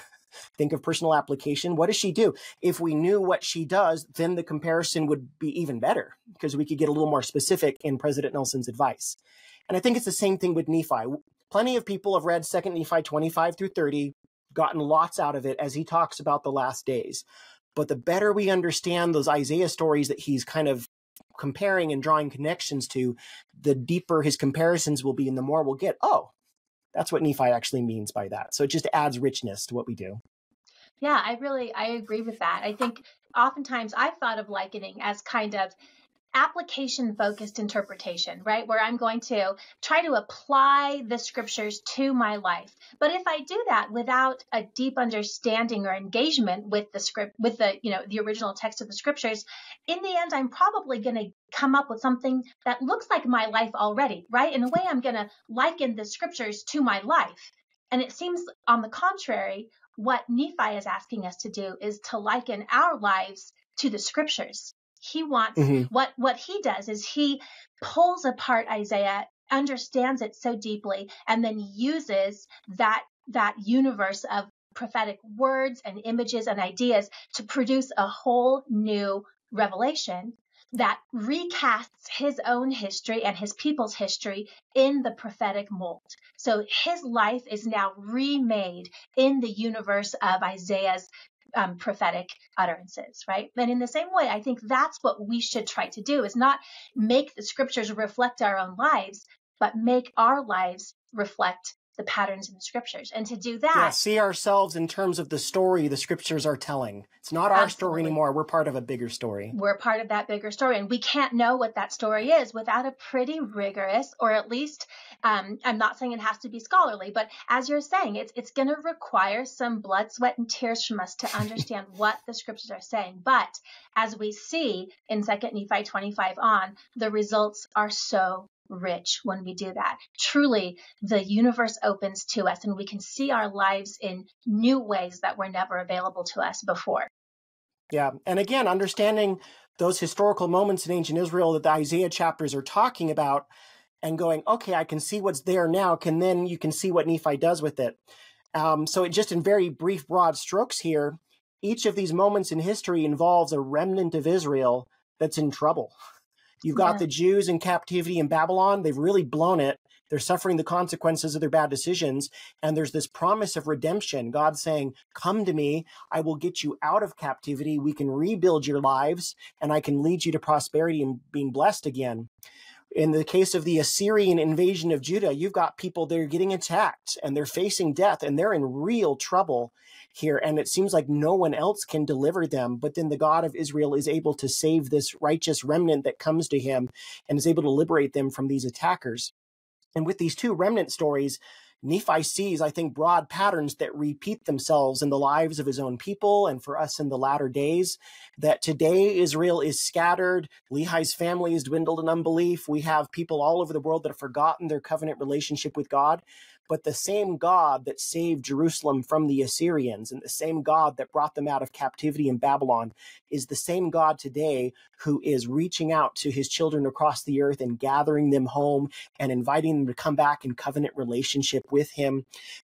think of personal application? What does she do? If we knew what she does, then the comparison would be even better because we could get a little more specific in President Nelson's advice. And I think it's the same thing with Nephi. Plenty of people have read 2nd Nephi 25 through 30, gotten lots out of it as he talks about the last days. But the better we understand those Isaiah stories that he's kind of comparing and drawing connections to, the deeper his comparisons will be and the more we'll get, oh, that's what Nephi actually means by that. So it just adds richness to what we do. Yeah, I really I agree with that. I think oftentimes I've thought of likening as kind of application focused interpretation, right? Where I'm going to try to apply the scriptures to my life. But if I do that without a deep understanding or engagement with the script, with the, you know, the original text of the scriptures, in the end, I'm probably going to come up with something that looks like my life already, right? In a way, I'm going to liken the scriptures to my life. And it seems on the contrary, what Nephi is asking us to do is to liken our lives to the scriptures. He wants mm-hmm. what what he does is he pulls apart Isaiah, understands it so deeply, and then uses that that universe of prophetic words and images and ideas to produce a whole new revelation that recasts his own history and his people's history in the prophetic mold. So his life is now remade in the universe of Isaiah's um, prophetic utterances, right? And in the same way, I think that's what we should try to do is not make the scriptures reflect our own lives, but make our lives reflect the patterns in the scriptures. And to do that, yeah, see ourselves in terms of the story the scriptures are telling. It's not our absolutely. story anymore. We're part of a bigger story. We're part of that bigger story. And we can't know what that story is without a pretty rigorous, or at least, um, I'm not saying it has to be scholarly, but as you're saying, it's, it's going to require some blood, sweat, and tears from us to understand what the scriptures are saying. But as we see in 2nd Nephi 25 on, the results are so rich when we do that. Truly, the universe opens to us and we can see our lives in new ways that were never available to us before. Yeah. And again, understanding those historical moments in ancient Israel that the Isaiah chapters are talking about and going, okay, I can see what's there now. Can then you can see what Nephi does with it. Um, so it just in very brief, broad strokes here, each of these moments in history involves a remnant of Israel that's in trouble. You've got yeah. the Jews in captivity in Babylon. They've really blown it. They're suffering the consequences of their bad decisions. And there's this promise of redemption. God saying, Come to me. I will get you out of captivity. We can rebuild your lives and I can lead you to prosperity and being blessed again. In the case of the Assyrian invasion of Judah, you've got people that are getting attacked and they're facing death and they're in real trouble here. And it seems like no one else can deliver them. But then the God of Israel is able to save this righteous remnant that comes to him and is able to liberate them from these attackers. And with these two remnant stories, Nephi sees, I think, broad patterns that repeat themselves in the lives of his own people and for us in the latter days. That today Israel is scattered, Lehi's family is dwindled in unbelief. We have people all over the world that have forgotten their covenant relationship with God but the same God that saved Jerusalem from the Assyrians and the same God that brought them out of captivity in Babylon is the same God today who is reaching out to his children across the earth and gathering them home and inviting them to come back in covenant relationship with him.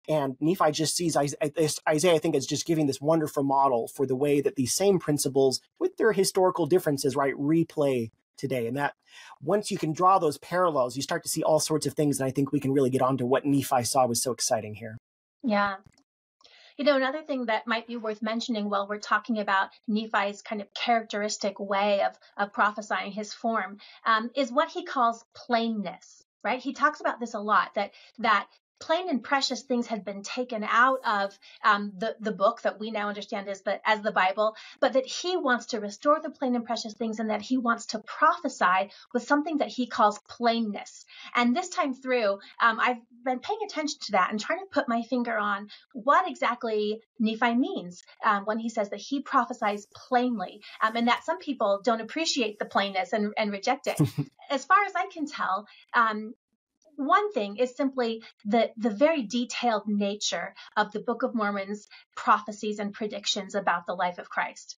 And Nephi just sees Isaiah, I think, is just giving this wonderful model for the way that these same principles, with their historical differences, right, replay today. And that once you can draw those parallels, you start to see all sorts of things. And I think we can really get on to what Nephi saw was so exciting here. Yeah. You know, another thing that might be worth mentioning while we're talking about Nephi's kind of characteristic way of, of prophesying his form um, is what he calls plainness right he talks about this a lot that that plain and precious things had been taken out of um, the the book that we now understand as the as the Bible, but that he wants to restore the plain and precious things, and that he wants to prophesy with something that he calls plainness. And this time through, um, I've been paying attention to that and trying to put my finger on what exactly Nephi means um, when he says that he prophesies plainly, um, and that some people don't appreciate the plainness and, and reject it. as far as I can tell, um, one thing is simply the, the very detailed nature of the Book of Mormon's prophecies and predictions about the life of Christ.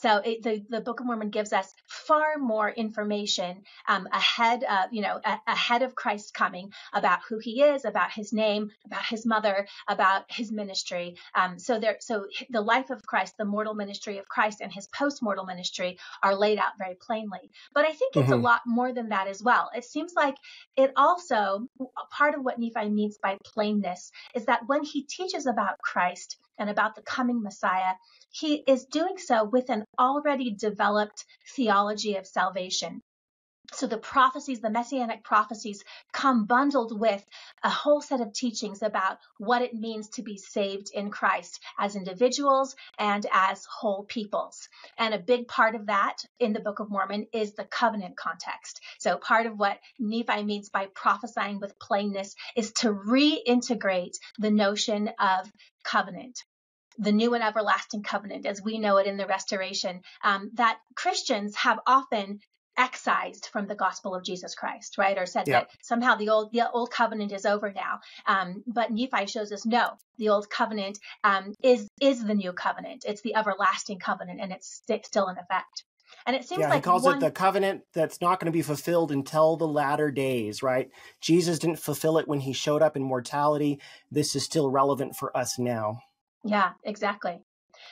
So it, the, the Book of Mormon gives us far more information um, ahead of, you know, a, ahead of Christ's coming about who he is, about his name, about his mother, about his ministry. Um, so there, so the life of Christ, the mortal ministry of Christ and his post-mortal ministry are laid out very plainly. But I think it's mm-hmm. a lot more than that as well. It seems like it also, part of what Nephi means by plainness is that when he teaches about Christ, and about the coming Messiah, he is doing so with an already developed theology of salvation. So the prophecies, the messianic prophecies, come bundled with a whole set of teachings about what it means to be saved in Christ as individuals and as whole peoples. And a big part of that in the Book of Mormon is the covenant context. So part of what Nephi means by prophesying with plainness is to reintegrate the notion of covenant the new and everlasting covenant as we know it in the restoration um, that christians have often excised from the gospel of Jesus Christ, right? Or said that somehow the old the old covenant is over now. Um, but Nephi shows us no, the old covenant um, is is the new covenant. It's the everlasting covenant, and it's st- still in effect. And it seems yeah, like he calls one... it the covenant that's not going to be fulfilled until the latter days, right? Jesus didn't fulfill it when he showed up in mortality. This is still relevant for us now. Yeah, exactly.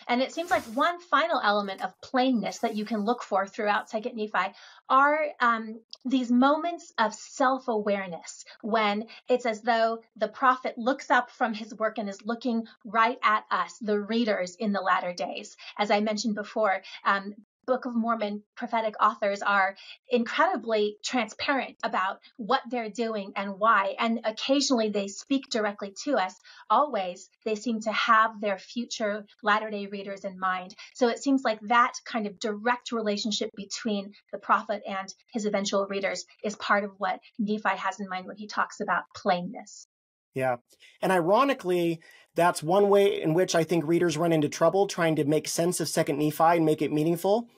And it seems like one final element of plainness that you can look for throughout Second Nephi are um, these moments of self awareness when it's as though the prophet looks up from his work and is looking right at us, the readers in the latter days. As I mentioned before, um, Book of Mormon prophetic authors are incredibly transparent about what they're doing and why. And occasionally they speak directly to us. Always they seem to have their future Latter day readers in mind. So it seems like that kind of direct relationship between the prophet and his eventual readers is part of what Nephi has in mind when he talks about plainness. Yeah. And ironically, that's one way in which I think readers run into trouble trying to make sense of Second Nephi and make it meaningful.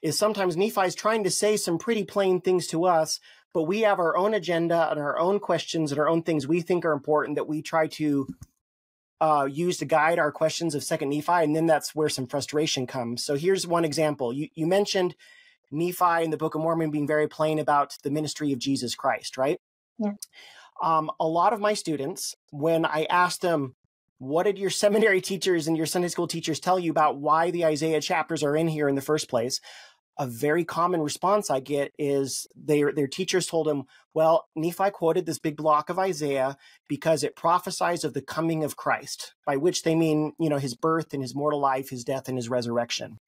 Is sometimes Nephi is trying to say some pretty plain things to us, but we have our own agenda and our own questions and our own things we think are important that we try to uh, use to guide our questions of Second Nephi, and then that's where some frustration comes. So here's one example. You you mentioned Nephi in the Book of Mormon being very plain about the ministry of Jesus Christ, right? Yeah. Um, a lot of my students, when I asked them, what did your seminary teachers and your Sunday school teachers tell you about why the Isaiah chapters are in here in the first place? A very common response I get is their their teachers told them, "Well, Nephi quoted this big block of Isaiah because it prophesies of the coming of Christ, by which they mean, you know, his birth and his mortal life, his death and his resurrection."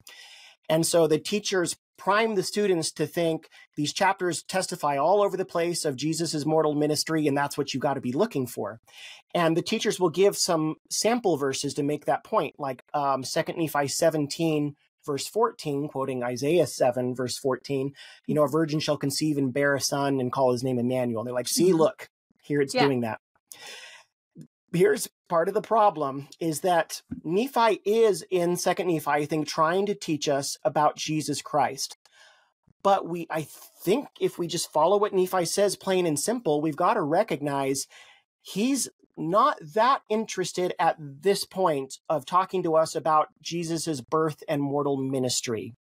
And so the teachers prime the students to think these chapters testify all over the place of Jesus's mortal ministry, and that's what you got to be looking for. And the teachers will give some sample verses to make that point, like um, 2 Nephi 17, verse 14, quoting Isaiah 7, verse 14, you know, a virgin shall conceive and bear a son and call his name Emmanuel. And they're like, see, mm-hmm. look, here it's yeah. doing that here's part of the problem is that Nephi is in second Nephi, I think, trying to teach us about Jesus Christ. But we, I think if we just follow what Nephi says, plain and simple, we've got to recognize he's not that interested at this point of talking to us about Jesus's birth and mortal ministry.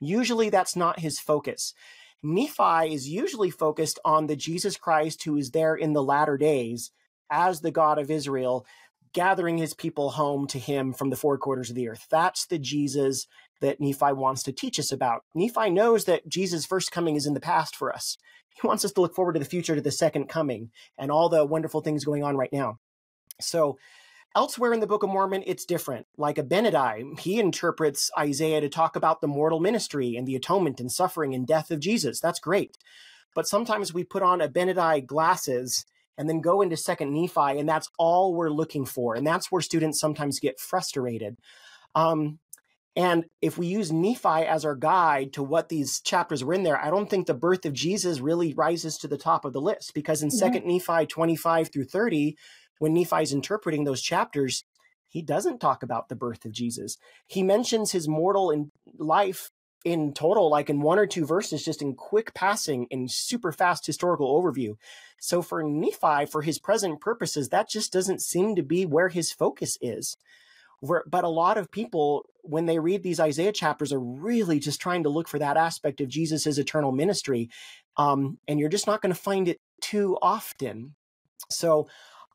Usually that's not his focus. Nephi is usually focused on the Jesus Christ who is there in the latter days as the God of Israel, gathering his people home to him from the four quarters of the earth. That's the Jesus that Nephi wants to teach us about. Nephi knows that Jesus' first coming is in the past for us. He wants us to look forward to the future, to the second coming, and all the wonderful things going on right now. So, elsewhere in the Book of Mormon, it's different. Like Abinadi, he interprets Isaiah to talk about the mortal ministry and the atonement and suffering and death of Jesus. That's great. But sometimes we put on Abinadi glasses and then go into second nephi and that's all we're looking for and that's where students sometimes get frustrated. Um, and if we use nephi as our guide to what these chapters were in there i don't think the birth of jesus really rises to the top of the list because in second nephi 25 through 30 when nephi's interpreting those chapters he doesn't talk about the birth of jesus. He mentions his mortal in life in total, like in one or two verses, just in quick passing in super fast historical overview. So for Nephi, for his present purposes, that just doesn't seem to be where his focus is. But a lot of people, when they read these Isaiah chapters, are really just trying to look for that aspect of Jesus' eternal ministry. Um, and you're just not going to find it too often. So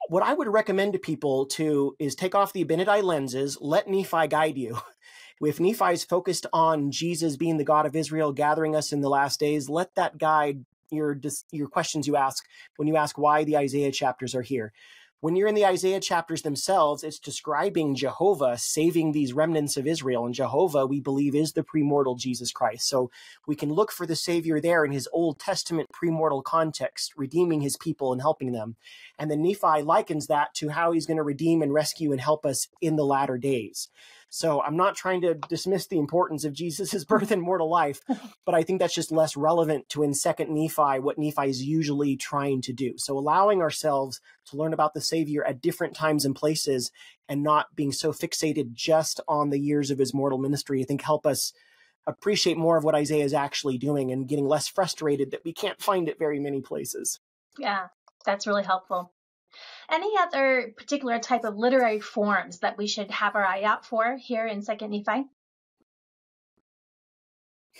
what I would recommend to people to is take off the Abinadi lenses, let Nephi guide you. If Nephi is focused on Jesus being the God of Israel, gathering us in the last days, let that guide your your questions you ask when you ask why the Isaiah chapters are here. when you're in the Isaiah chapters themselves, it's describing Jehovah saving these remnants of Israel. And Jehovah, we believe, is the premortal Jesus Christ. So we can look for the Savior there in his Old Testament premortal context, redeeming his people and helping them. And then Nephi likens that to how he's going to redeem and rescue and help us in the latter days. So I'm not trying to dismiss the importance of Jesus' birth and mortal life, but I think that's just less relevant to in Second Nephi what Nephi is usually trying to do. So allowing ourselves to learn about the Savior at different times and places and not being so fixated just on the years of his mortal ministry, I think help us appreciate more of what Isaiah is actually doing and getting less frustrated that we can't find it very many places. Yeah, that's really helpful. Any other particular type of literary forms that we should have our eye out for here in Second Nephi?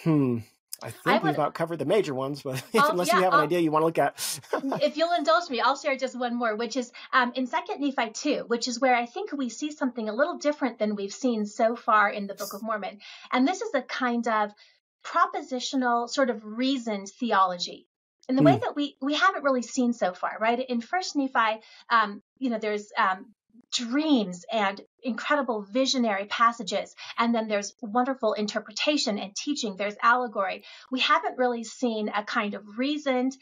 Hmm. I think I would, we've about covered the major ones, but unless yeah, you have an I'll, idea you want to look at. if you'll indulge me, I'll share just one more, which is um, in Second Nephi 2, which is where I think we see something a little different than we've seen so far in the Book of Mormon. And this is a kind of propositional, sort of reasoned theology in the mm. way that we we haven't really seen so far, right? In First Nephi, um, you know, there's um, dreams and incredible visionary passages, and then there's wonderful interpretation and teaching. There's allegory. We haven't really seen a kind of reasoned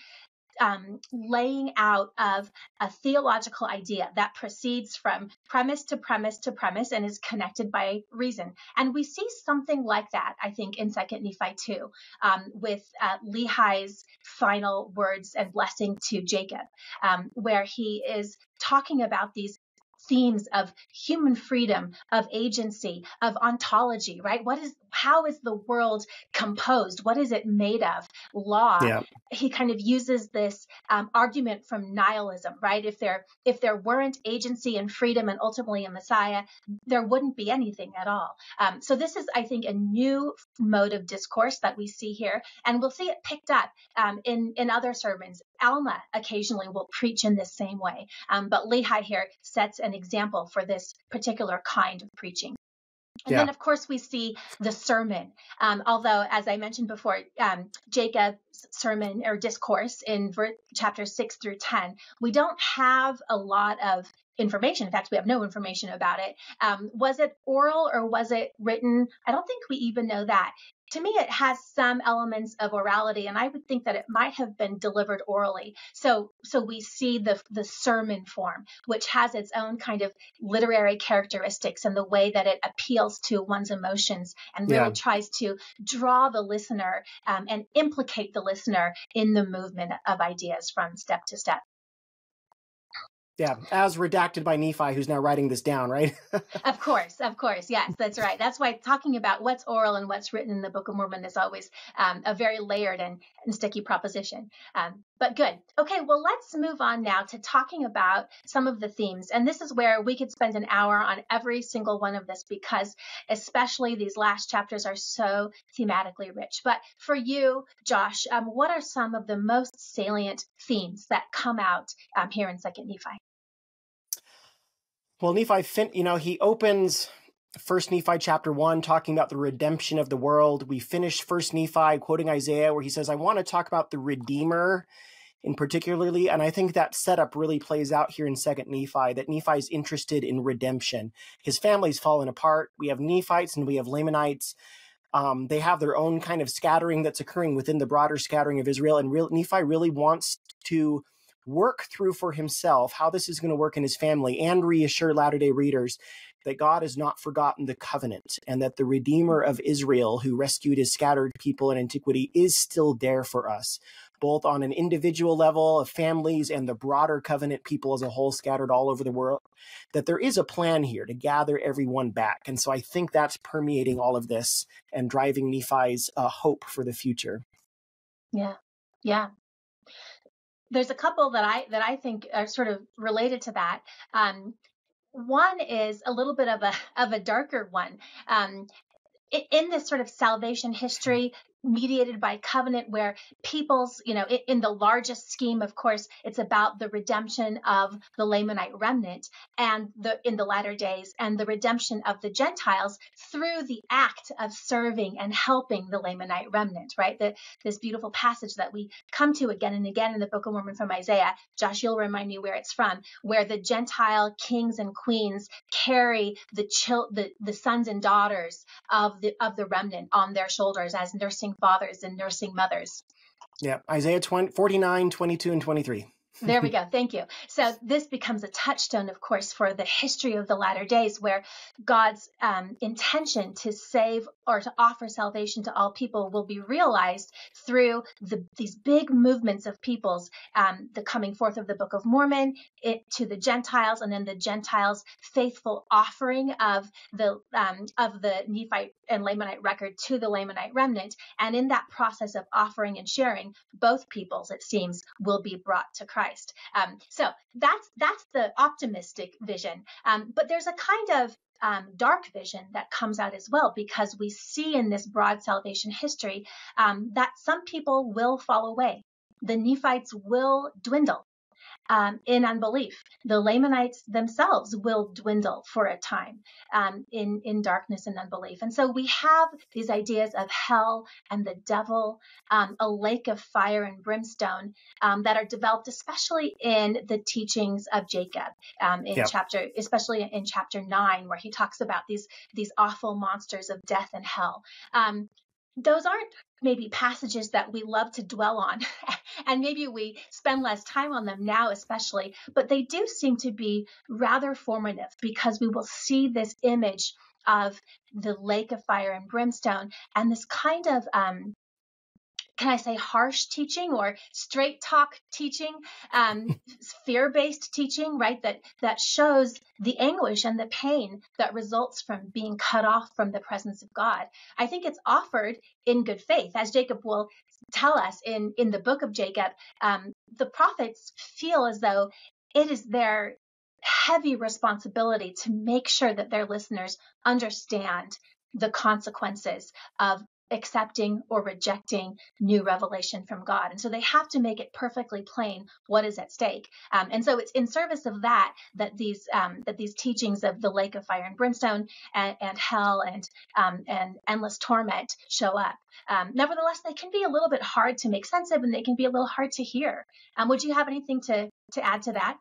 um, laying out of a theological idea that proceeds from premise to premise to premise and is connected by reason. And we see something like that, I think, in Second Nephi 2, um, with uh, Lehi's final words and blessing to Jacob, um, where he is talking about these themes of human freedom, of agency, of ontology, right? What is how is the world composed? What is it made of? Law. Yeah. He kind of uses this um, argument from nihilism, right? If there if there weren't agency and freedom and ultimately a Messiah, there wouldn't be anything at all. Um, so this is, I think, a new mode of discourse that we see here, and we'll see it picked up um, in in other sermons. Alma occasionally will preach in this same way, um, but Lehi here sets an example for this particular kind of preaching. And yeah. then, of course, we see the sermon. Um, although, as I mentioned before, um, Jacob's sermon or discourse in ver- chapters 6 through 10, we don't have a lot of information. In fact, we have no information about it. Um, was it oral or was it written? I don't think we even know that to me it has some elements of orality and i would think that it might have been delivered orally so so we see the the sermon form which has its own kind of literary characteristics and the way that it appeals to one's emotions and really yeah. tries to draw the listener um, and implicate the listener in the movement of ideas from step to step yeah, as redacted by Nephi, who's now writing this down, right? of course, of course. Yes, that's right. That's why talking about what's oral and what's written in the Book of Mormon is always um, a very layered and, and sticky proposition. Um, but good. Okay, well, let's move on now to talking about some of the themes. And this is where we could spend an hour on every single one of this because, especially these last chapters, are so thematically rich. But for you, Josh, um, what are some of the most salient themes that come out um, here in Second Nephi? Well, Nephi, fin- you know, he opens First Nephi chapter one talking about the redemption of the world. We finish First Nephi quoting Isaiah, where he says, "I want to talk about the Redeemer." In particularly, and I think that setup really plays out here in Second Nephi. That Nephi is interested in redemption. His family's fallen apart. We have Nephites and we have Lamanites. Um, they have their own kind of scattering that's occurring within the broader scattering of Israel, and Nephi really wants to work through for himself how this is going to work in his family and reassure Latter day readers that God has not forgotten the covenant and that the Redeemer of Israel, who rescued his scattered people in antiquity, is still there for us, both on an individual level of families and the broader covenant people as a whole scattered all over the world. That there is a plan here to gather everyone back. And so I think that's permeating all of this and driving Nephi's uh, hope for the future. Yeah. Yeah there's a couple that I that I think are sort of related to that. Um, one is a little bit of a of a darker one. Um, in this sort of salvation history, mediated by covenant where peoples, you know, in, the largest scheme, of course, it's about the redemption of the Lamanite remnant and the in the latter days and the redemption of the Gentiles through the act of serving and helping the Lamanite remnant, right? The, this beautiful passage that we come to again and again in the Book of Mormon from Isaiah. Josh, you'll remind me where it's from, where the Gentile kings and queens carry the chil- the, the sons and daughters of the of the remnant on their shoulders as nursing fathers and nursing mothers. Yeah, Isaiah 20, 49, 22, and 23 there we go. Thank you. So this becomes a touchstone, of course, for the history of the latter days, where God's um, intention to save or to offer salvation to all people will be realized through the, these big movements of peoples, um, the coming forth of the Book of Mormon it, to the Gentiles, and then the Gentiles' faithful offering of the um, of the Nephite and Lamanite record to the Lamanite remnant, and in that process of offering and sharing, both peoples, it seems, will be brought to Christ. Christ. Um, so that's that's the optimistic vision. Um, but there's a kind of um, dark vision that comes out as well because we see in this broad salvation history um, that some people will fall away. The Nephites will dwindle um, in unbelief. The Lamanites themselves will dwindle for a time um, in, in darkness and unbelief. And so we have these ideas of hell and the devil, um, a lake of fire and brimstone um, that are developed, especially in the teachings of Jacob um, in chapter, especially in chapter nine, where he talks about these, these awful monsters of death and hell. Um, those aren't maybe passages that we love to dwell on. And maybe we spend less time on them now especially but they do seem to be rather formative because we will see this image of the lake of fire and brimstone and this kind of um, can I say harsh teaching or straight talk teaching, um, fear based teaching, right? That that shows the anguish and the pain that results from being cut off from the presence of God. I think it's offered in good faith, as Jacob will tell us in in the book of Jacob. Um, the prophets feel as though it is their heavy responsibility to make sure that their listeners understand the consequences of accepting or rejecting new revelation from God. And so they have to make it perfectly plain what is at stake. Um, and so it's in service of that that these um, that these teachings of the lake of fire and brimstone and, and hell and um, and endless torment show up. Um, nevertheless, they can be a little bit hard to make sense of, and they can be a little hard to hear. Um, would you have anything to to add to that?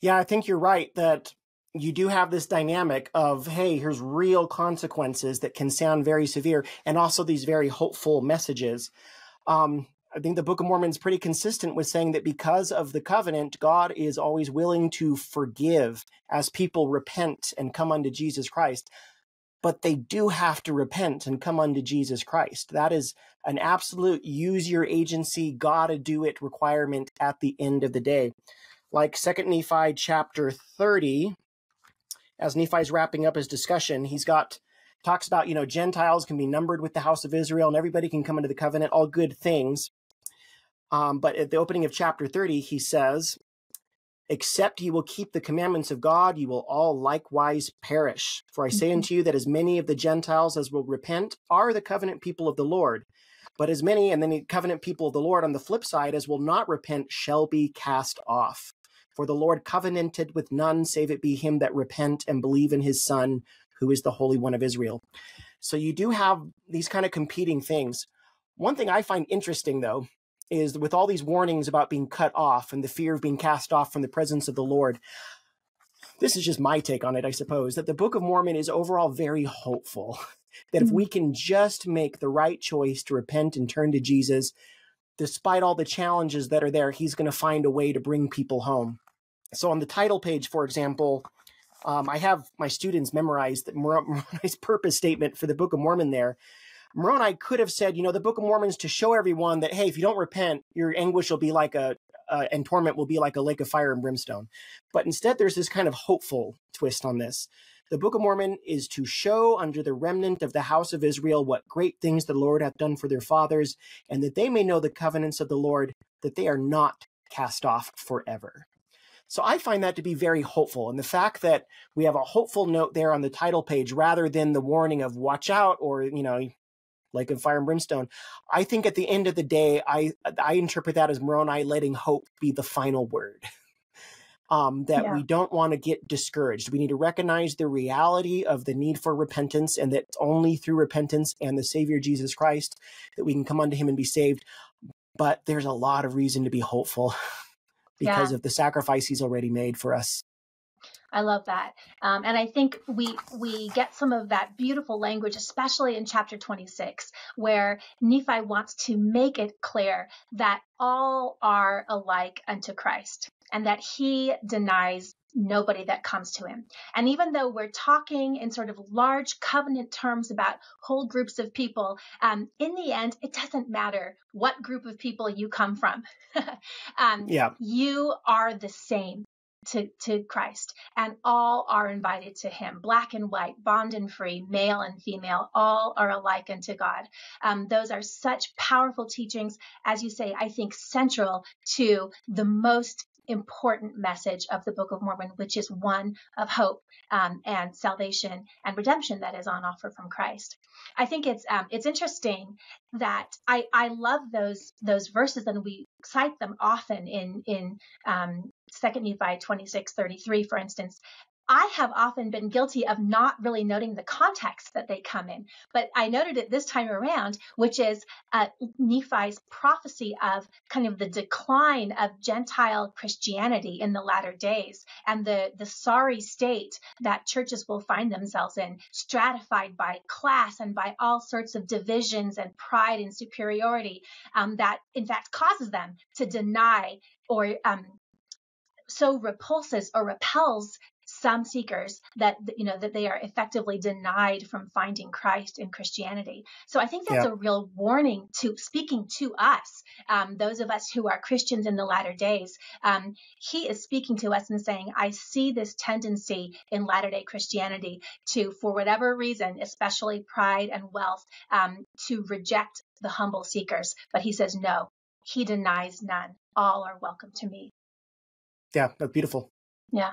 Yeah, I think you're right that you do have this dynamic of, hey, here's real consequences that can sound very severe, and also these very hopeful messages. Um, I think the Book of Mormon is pretty consistent with saying that because of the covenant, God is always willing to forgive as people repent and come unto Jesus Christ. But they do have to repent and come unto Jesus Christ. That is an absolute use your agency, gotta do it requirement at the end of the day. Like Second Nephi chapter 30, as Nephi's wrapping up his discussion, he's got talks about, you know, Gentiles can be numbered with the house of Israel and everybody can come into the covenant, all good things. Um, but at the opening of chapter 30, he says, Except ye will keep the commandments of God, ye will all likewise perish. For I say mm-hmm. unto you that as many of the Gentiles as will repent are the covenant people of the Lord. But as many, and then the covenant people of the Lord on the flip side, as will not repent, shall be cast off. For the Lord covenanted with none, save it be him that repent and believe in his Son, who is the Holy One of Israel. So you do have these kind of competing things. One thing I find interesting, though, is with all these warnings about being cut off and the fear of being cast off from the presence of the Lord, this is just my take on it, I suppose, that the Book of Mormon is overall very hopeful. that if mm-hmm. we can just make the right choice to repent and turn to Jesus, despite all the challenges that are there, he's going to find a way to bring people home. So on the title page, for example, um, I have my students memorize the Moroni's purpose statement for the Book of Mormon there. Moroni could have said, you know, the Book of Mormon is to show everyone that, hey, if you don't repent, your anguish will be like a, uh, and torment will be like a lake of fire and brimstone. But instead, there's this kind of hopeful twist on this. The Book of Mormon is to show under the remnant of the house of Israel what great things the Lord hath done for their fathers, and that they may know the covenants of the Lord, that they are not cast off forever. So I find that to be very hopeful. And the fact that we have a hopeful note there on the title page rather than the warning of watch out or, you know, like in fire and brimstone. I think at the end of the day, I I interpret that as Moroni letting hope be the final word. um, that yeah. we don't want to get discouraged. We need to recognize the reality of the need for repentance, and that only through repentance and the Savior Jesus Christ that we can come unto Him and be saved. But there's a lot of reason to be hopeful because yeah. of the sacrifice He's already made for us. I love that. Um, and I think we we get some of that beautiful language, especially in chapter 26, where Nephi wants to make it clear that all are alike unto Christ and that he denies nobody that comes to him. And even though we're talking in sort of large covenant terms about whole groups of people, um, in the end, it doesn't matter what group of people you come from. um, yeah. You are the same to, to Christ, and all are invited to Him. Black and white, bond and free, male and female, all are alike unto God. Um, those are such powerful teachings, as you say, I think central to the most important message of the Book of Mormon, which is one of hope um, and salvation and redemption that is on offer from Christ. I think it's um, it's interesting that I I love those those verses and we cite them often in in um, Second Nephi twenty six thirty three, for instance, I have often been guilty of not really noting the context that they come in, but I noted it this time around, which is uh, Nephi's prophecy of kind of the decline of Gentile Christianity in the latter days and the, the sorry state that churches will find themselves in, stratified by class and by all sorts of divisions and pride and superiority um, that in fact causes them to deny or um, so repulses or repels some seekers that you know that they are effectively denied from finding Christ in Christianity. So I think that's yeah. a real warning to speaking to us, um, those of us who are Christians in the latter days. Um, he is speaking to us and saying, "I see this tendency in latter day Christianity to, for whatever reason, especially pride and wealth, um, to reject the humble seekers." But he says, "No, he denies none. All are welcome to me." Yeah, that's beautiful. Yeah.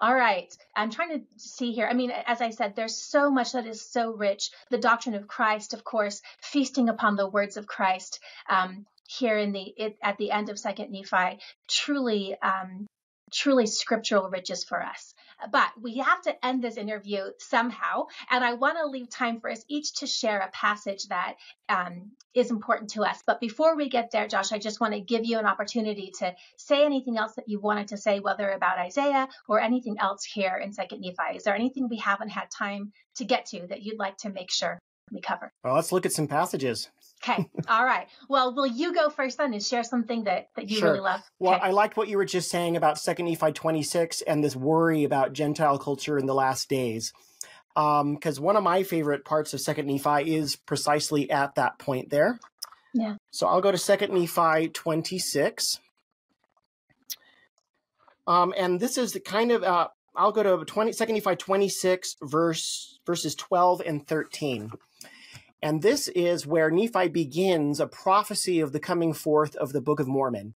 All right. I'm trying to see here. I mean, as I said, there's so much that is so rich. The doctrine of Christ, of course, feasting upon the words of Christ. Um, here in the it, at the end of Second Nephi, truly, um, truly scriptural riches for us. But we have to end this interview somehow, and I want to leave time for us each to share a passage that um, is important to us. But before we get there, Josh, I just want to give you an opportunity to say anything else that you wanted to say, whether about Isaiah or anything else here in Second Nephi. Is there anything we haven't had time to get to that you'd like to make sure we cover? Well, let's look at some passages. Okay. All right. Well, will you go first then and share something that, that you sure. really love? Well, I liked what you were just saying about Second Nephi 26 and this worry about Gentile culture in the last days. Because um, one of my favorite parts of Second Nephi is precisely at that point there. Yeah. So I'll go to Second Nephi 26. Um, and this is the kind of uh, I'll go to 20, 2 Nephi 26 verse verses 12 and 13. And this is where Nephi begins a prophecy of the coming forth of the Book of Mormon.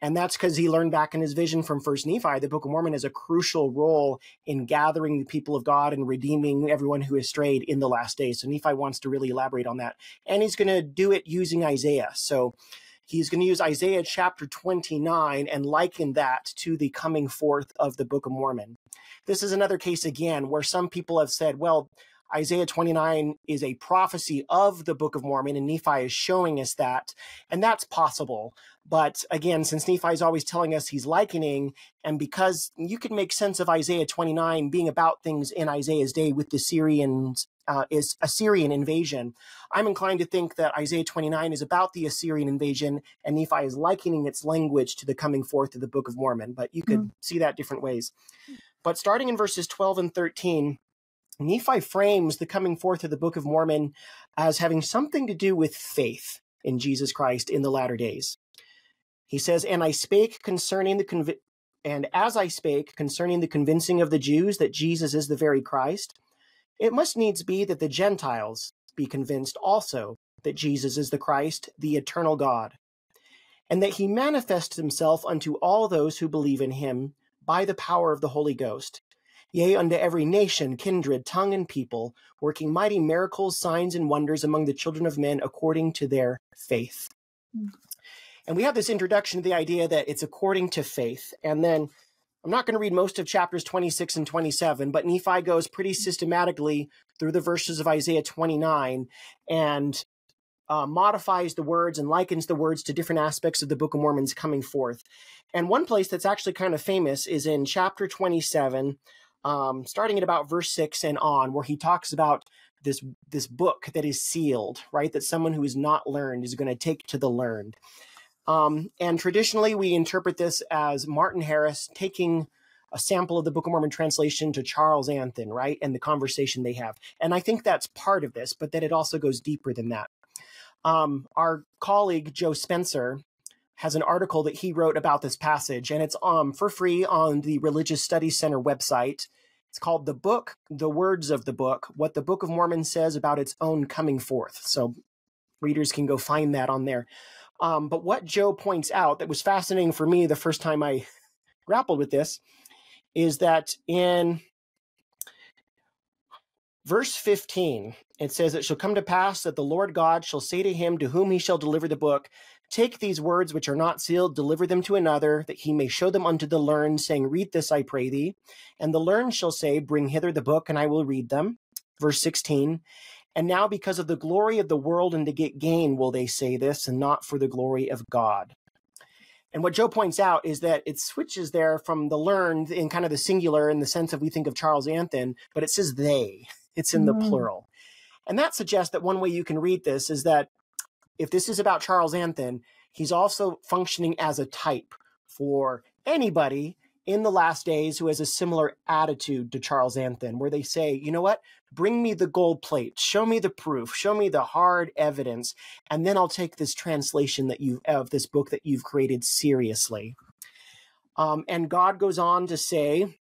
And that's because he learned back in his vision from First Nephi, the Book of Mormon has a crucial role in gathering the people of God and redeeming everyone who has strayed in the last days. So Nephi wants to really elaborate on that. And he's going to do it using Isaiah. So he's going to use Isaiah chapter 29 and liken that to the coming forth of the Book of Mormon. This is another case again where some people have said, well, Isaiah 29 is a prophecy of the Book of Mormon, and Nephi is showing us that. And that's possible. But again, since Nephi is always telling us he's likening, and because you can make sense of Isaiah 29 being about things in Isaiah's day with the Syrians, uh, is Assyrian invasion, I'm inclined to think that Isaiah 29 is about the Assyrian invasion, and Nephi is likening its language to the coming forth of the Book of Mormon. But you could mm. see that different ways. But starting in verses 12 and 13, Nephi frames the coming forth of the Book of Mormon as having something to do with faith in Jesus Christ in the latter days. He says, And I spake concerning the convi- and as I spake concerning the convincing of the Jews that Jesus is the very Christ, it must needs be that the Gentiles be convinced also that Jesus is the Christ, the eternal God, and that he manifests himself unto all those who believe in him by the power of the Holy Ghost, yea, unto every nation, kindred, tongue, and people, working mighty miracles, signs, and wonders among the children of men according to their faith. Mm. And we have this introduction to the idea that it's according to faith. And then I'm not going to read most of chapters 26 and 27, but Nephi goes pretty systematically through the verses of Isaiah 29 and uh, modifies the words and likens the words to different aspects of the Book of Mormon's coming forth. And one place that's actually kind of famous is in chapter 27, um, starting at about verse 6 and on, where he talks about this this book that is sealed, right? That someone who is not learned is going to take to the learned. Um, and traditionally, we interpret this as Martin Harris taking a sample of the Book of Mormon translation to Charles Anthon, right? And the conversation they have. And I think that's part of this, but that it also goes deeper than that. Um, our colleague, Joe Spencer, has an article that he wrote about this passage, and it's um, for free on the Religious Studies Center website. It's called The Book, The Words of the Book, What the Book of Mormon Says About Its Own Coming Forth. So readers can go find that on there. Um, but what Joe points out that was fascinating for me the first time I grappled with this is that in verse 15, it says, It shall come to pass that the Lord God shall say to him to whom he shall deliver the book, Take these words which are not sealed, deliver them to another, that he may show them unto the learned, saying, Read this, I pray thee. And the learned shall say, Bring hither the book, and I will read them. Verse 16. And now, because of the glory of the world and to get gain, will they say this, and not for the glory of God. And what Joe points out is that it switches there from the learned in kind of the singular in the sense of we think of Charles Anthon, but it says they. It's in mm. the plural. And that suggests that one way you can read this is that if this is about Charles Anthon, he's also functioning as a type for anybody in the last days who has a similar attitude to Charles Anthon, where they say, you know what, bring me the gold plate, show me the proof, show me the hard evidence, and then I'll take this translation that you of this book that you've created seriously. Um, and God goes on to say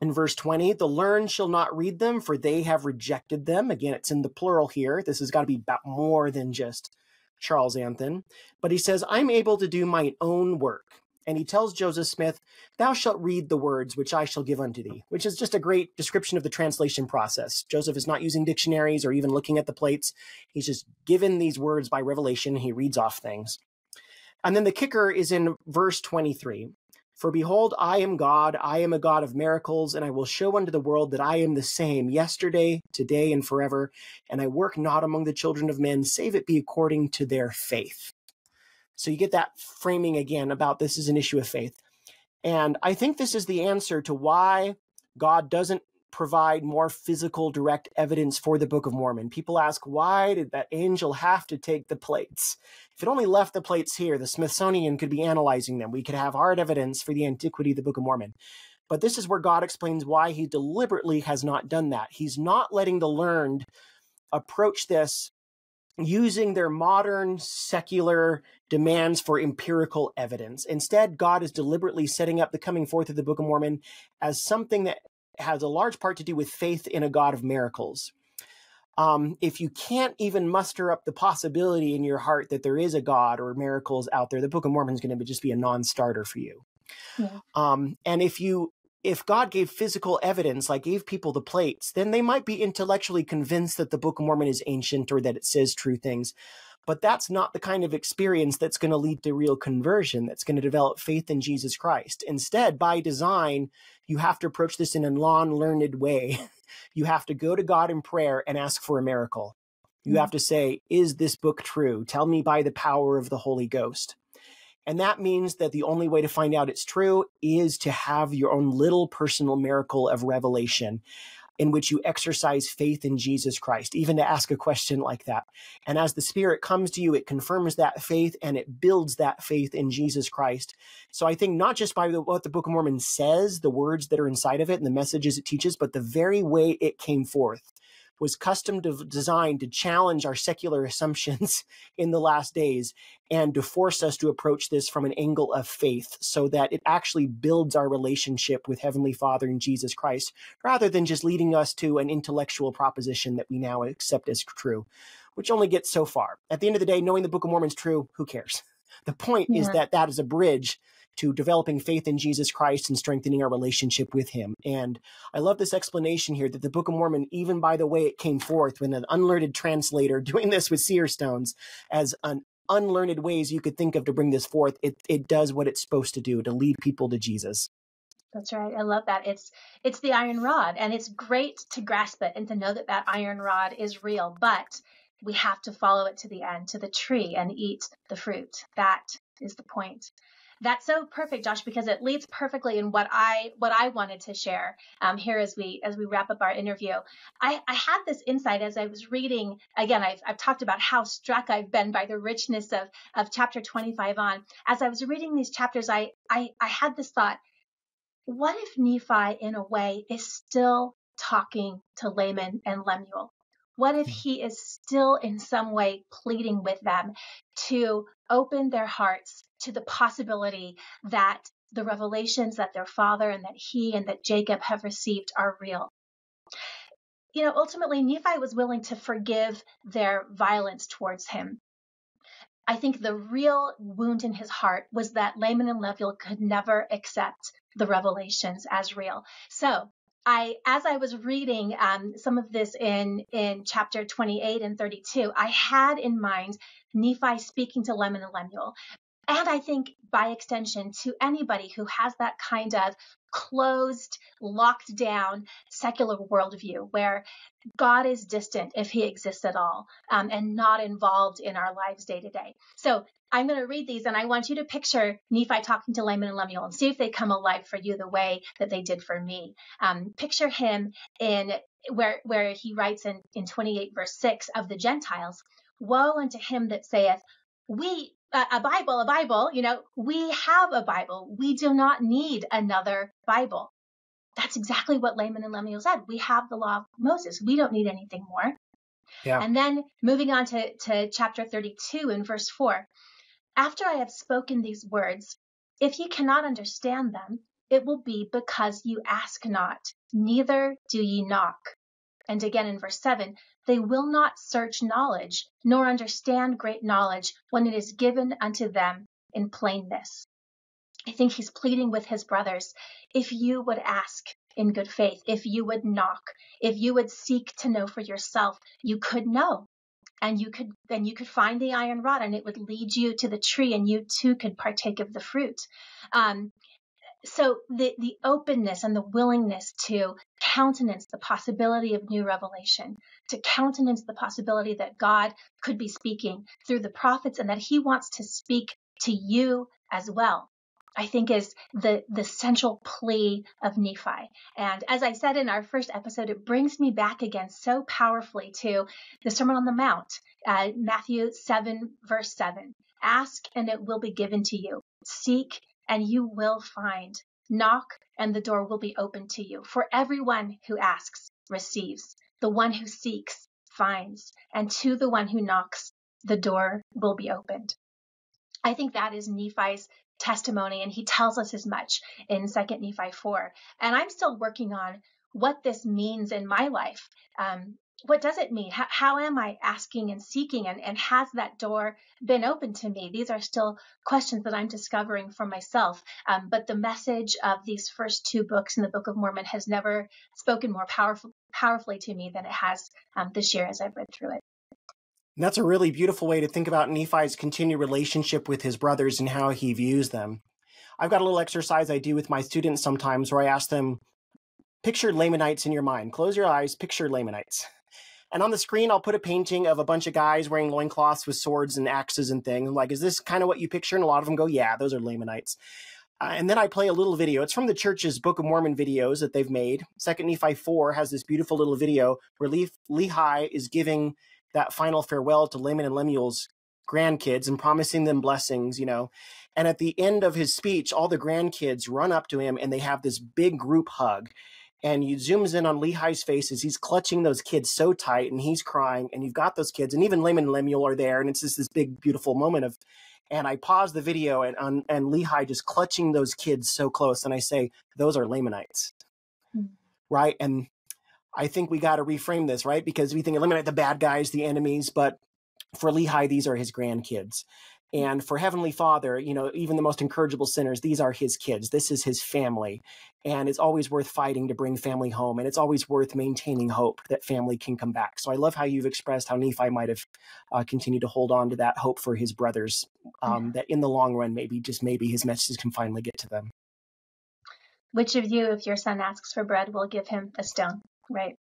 in verse 20, the learned shall not read them, for they have rejected them. Again, it's in the plural here. This has got to be about more than just Charles Anthon. But he says, I'm able to do my own work and he tells Joseph Smith, Thou shalt read the words which I shall give unto thee, which is just a great description of the translation process. Joseph is not using dictionaries or even looking at the plates. He's just given these words by revelation. He reads off things. And then the kicker is in verse 23. For behold, I am God, I am a God of miracles, and I will show unto the world that I am the same yesterday, today, and forever, and I work not among the children of men, save it be according to their faith. So you get that framing again about this is an issue of faith. And I think this is the answer to why God doesn't provide more physical direct evidence for the Book of Mormon. People ask, why did that angel have to take the plates? If it only left the plates here, the Smithsonian could be analyzing them. We could have hard evidence for the antiquity of the Book of Mormon. But this is where God explains why he deliberately has not done that. He's not letting the learned approach this using their modern secular demands for empirical evidence. Instead, God is deliberately setting up the coming forth of the Book of Mormon as something that has a large part to do with faith in a God of miracles. Um, if you can't even muster up the possibility in your heart that there is a God or miracles out there, the Book of Mormon is going to just be a non-starter for you. Yeah. Um, and if you if God gave physical evidence, like gave people the plates, then they might be intellectually convinced that the Book of Mormon is ancient or that it says true things. But that's not the kind of experience that's going to lead to real conversion, that's going to develop faith in Jesus Christ. Instead, by design, you have to approach this in a non learned way. you have to go to God in prayer and ask for a miracle. You mm-hmm. have to say, Is this book true? Tell me by the power of the Holy Ghost. And that means that the only way to find out it's true is to have your own little personal miracle of revelation in which you exercise faith in Jesus Christ, even to ask a question like that. And as the Spirit comes to you, it confirms that faith and it builds that faith in Jesus Christ. So I think not just by the, what the Book of Mormon says, the words that are inside of it and the messages it teaches, but the very way it came forth was custom de- designed to challenge our secular assumptions in the last days and to force us to approach this from an angle of faith so that it actually builds our relationship with Heavenly Father and Jesus Christ rather than just leading us to an intellectual proposition that we now accept as true, which only gets so far. At the end of the day, knowing the Book of Mormon is true, who cares? The point yeah. is that that is a bridge to developing faith in Jesus Christ and strengthening our relationship with him. And I love this explanation here that the Book of Mormon, even by the way it came forth when an unlearned translator doing this with seer stones as an unlearned ways you could think of to bring this forth, it, it does what it's supposed to do to lead people to Jesus. That's right. I love that. It's it's the iron rod and it's great to grasp it and to know that that iron rod is real, but we have to follow it to the end, to the tree and eat the fruit. That is the point. That's so perfect, Josh, because it leads perfectly in what I what I wanted to share um, here as we as we wrap up our interview. I, I had this insight as I was reading. Again, I've, I've talked about how struck I've been by the richness of of chapter 25 on. As I was reading these chapters, I I, I had this thought: What if Nephi, in a way, is still talking to Laman and Lemuel? What if he is still in some way pleading with them to open their hearts to the possibility that the revelations that their father and that he and that Jacob have received are real? You know, ultimately, Nephi was willing to forgive their violence towards him. I think the real wound in his heart was that Laman and Lemuel could never accept the revelations as real. So I, as I was reading um, some of this in in chapter 28 and 32, I had in mind Nephi speaking to Laman and Lemuel, and I think by extension to anybody who has that kind of closed, locked down secular worldview where God is distant if he exists at all um, and not involved in our lives day to day. So I'm going to read these and I want you to picture Nephi talking to Laman and Lemuel and see if they come alive for you the way that they did for me. Um, picture him in where, where he writes in, in 28 verse 6 of the Gentiles, Woe unto him that saith, we, a Bible, a Bible, you know, we have a Bible. We do not need another Bible. That's exactly what Laman and Lemuel said. We have the law of Moses. We don't need anything more. Yeah. And then moving on to, to chapter 32 in verse 4. After I have spoken these words, if ye cannot understand them, it will be because you ask not, neither do ye knock. And again in verse 7, they will not search knowledge, nor understand great knowledge when it is given unto them in plainness. I think he's pleading with his brothers if you would ask in good faith, if you would knock, if you would seek to know for yourself, you could know and you could then you could find the iron rod and it would lead you to the tree and you too could partake of the fruit um, so the the openness and the willingness to countenance the possibility of new revelation to countenance the possibility that god could be speaking through the prophets and that he wants to speak to you as well I think is the, the central plea of Nephi. And as I said in our first episode, it brings me back again so powerfully to the Sermon on the Mount, uh, Matthew 7, verse 7. Ask and it will be given to you. Seek and you will find. Knock and the door will be opened to you. For everyone who asks receives. The one who seeks finds. And to the one who knocks, the door will be opened. I think that is Nephi's testimony, and he tells us as much in 2nd Nephi 4. And I'm still working on what this means in my life. Um, what does it mean? How, how, am I asking and seeking? And, and has that door been open to me? These are still questions that I'm discovering for myself. Um, but the message of these first two books in the Book of Mormon has never spoken more powerful, powerfully to me than it has um, this year as I've read through it. And that's a really beautiful way to think about Nephi's continued relationship with his brothers and how he views them. I've got a little exercise I do with my students sometimes where I ask them, picture Lamanites in your mind. Close your eyes, picture Lamanites. And on the screen, I'll put a painting of a bunch of guys wearing loincloths with swords and axes and things. like, is this kind of what you picture? And a lot of them go, yeah, those are Lamanites. Uh, and then I play a little video. It's from the church's Book of Mormon videos that they've made. Second Nephi 4 has this beautiful little video where Lehi is giving that final farewell to Laman and Lemuel's grandkids and promising them blessings, you know. And at the end of his speech, all the grandkids run up to him and they have this big group hug. And you zooms in on Lehi's face as he's clutching those kids so tight and he's crying. And you've got those kids, and even Laman and Lemuel are there. And it's just this big, beautiful moment of, and I pause the video and and, and Lehi just clutching those kids so close. And I say, those are Lamanites. Mm-hmm. Right. And I think we got to reframe this, right? Because we think Lamanites the bad guys, the enemies, but for Lehi, these are his grandkids. And for Heavenly Father, you know, even the most incorrigible sinners, these are his kids. This is his family. And it's always worth fighting to bring family home. And it's always worth maintaining hope that family can come back. So I love how you've expressed how Nephi might have uh, continued to hold on to that hope for his brothers, um, yeah. that in the long run, maybe, just maybe, his messages can finally get to them. Which of you, if your son asks for bread, will give him a stone? Right.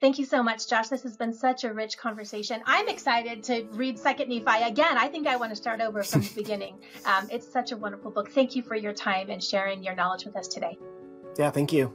Thank you so much, Josh. This has been such a rich conversation. I'm excited to read Second Nephi again. I think I want to start over from the beginning. Um, it's such a wonderful book. Thank you for your time and sharing your knowledge with us today. Yeah, thank you.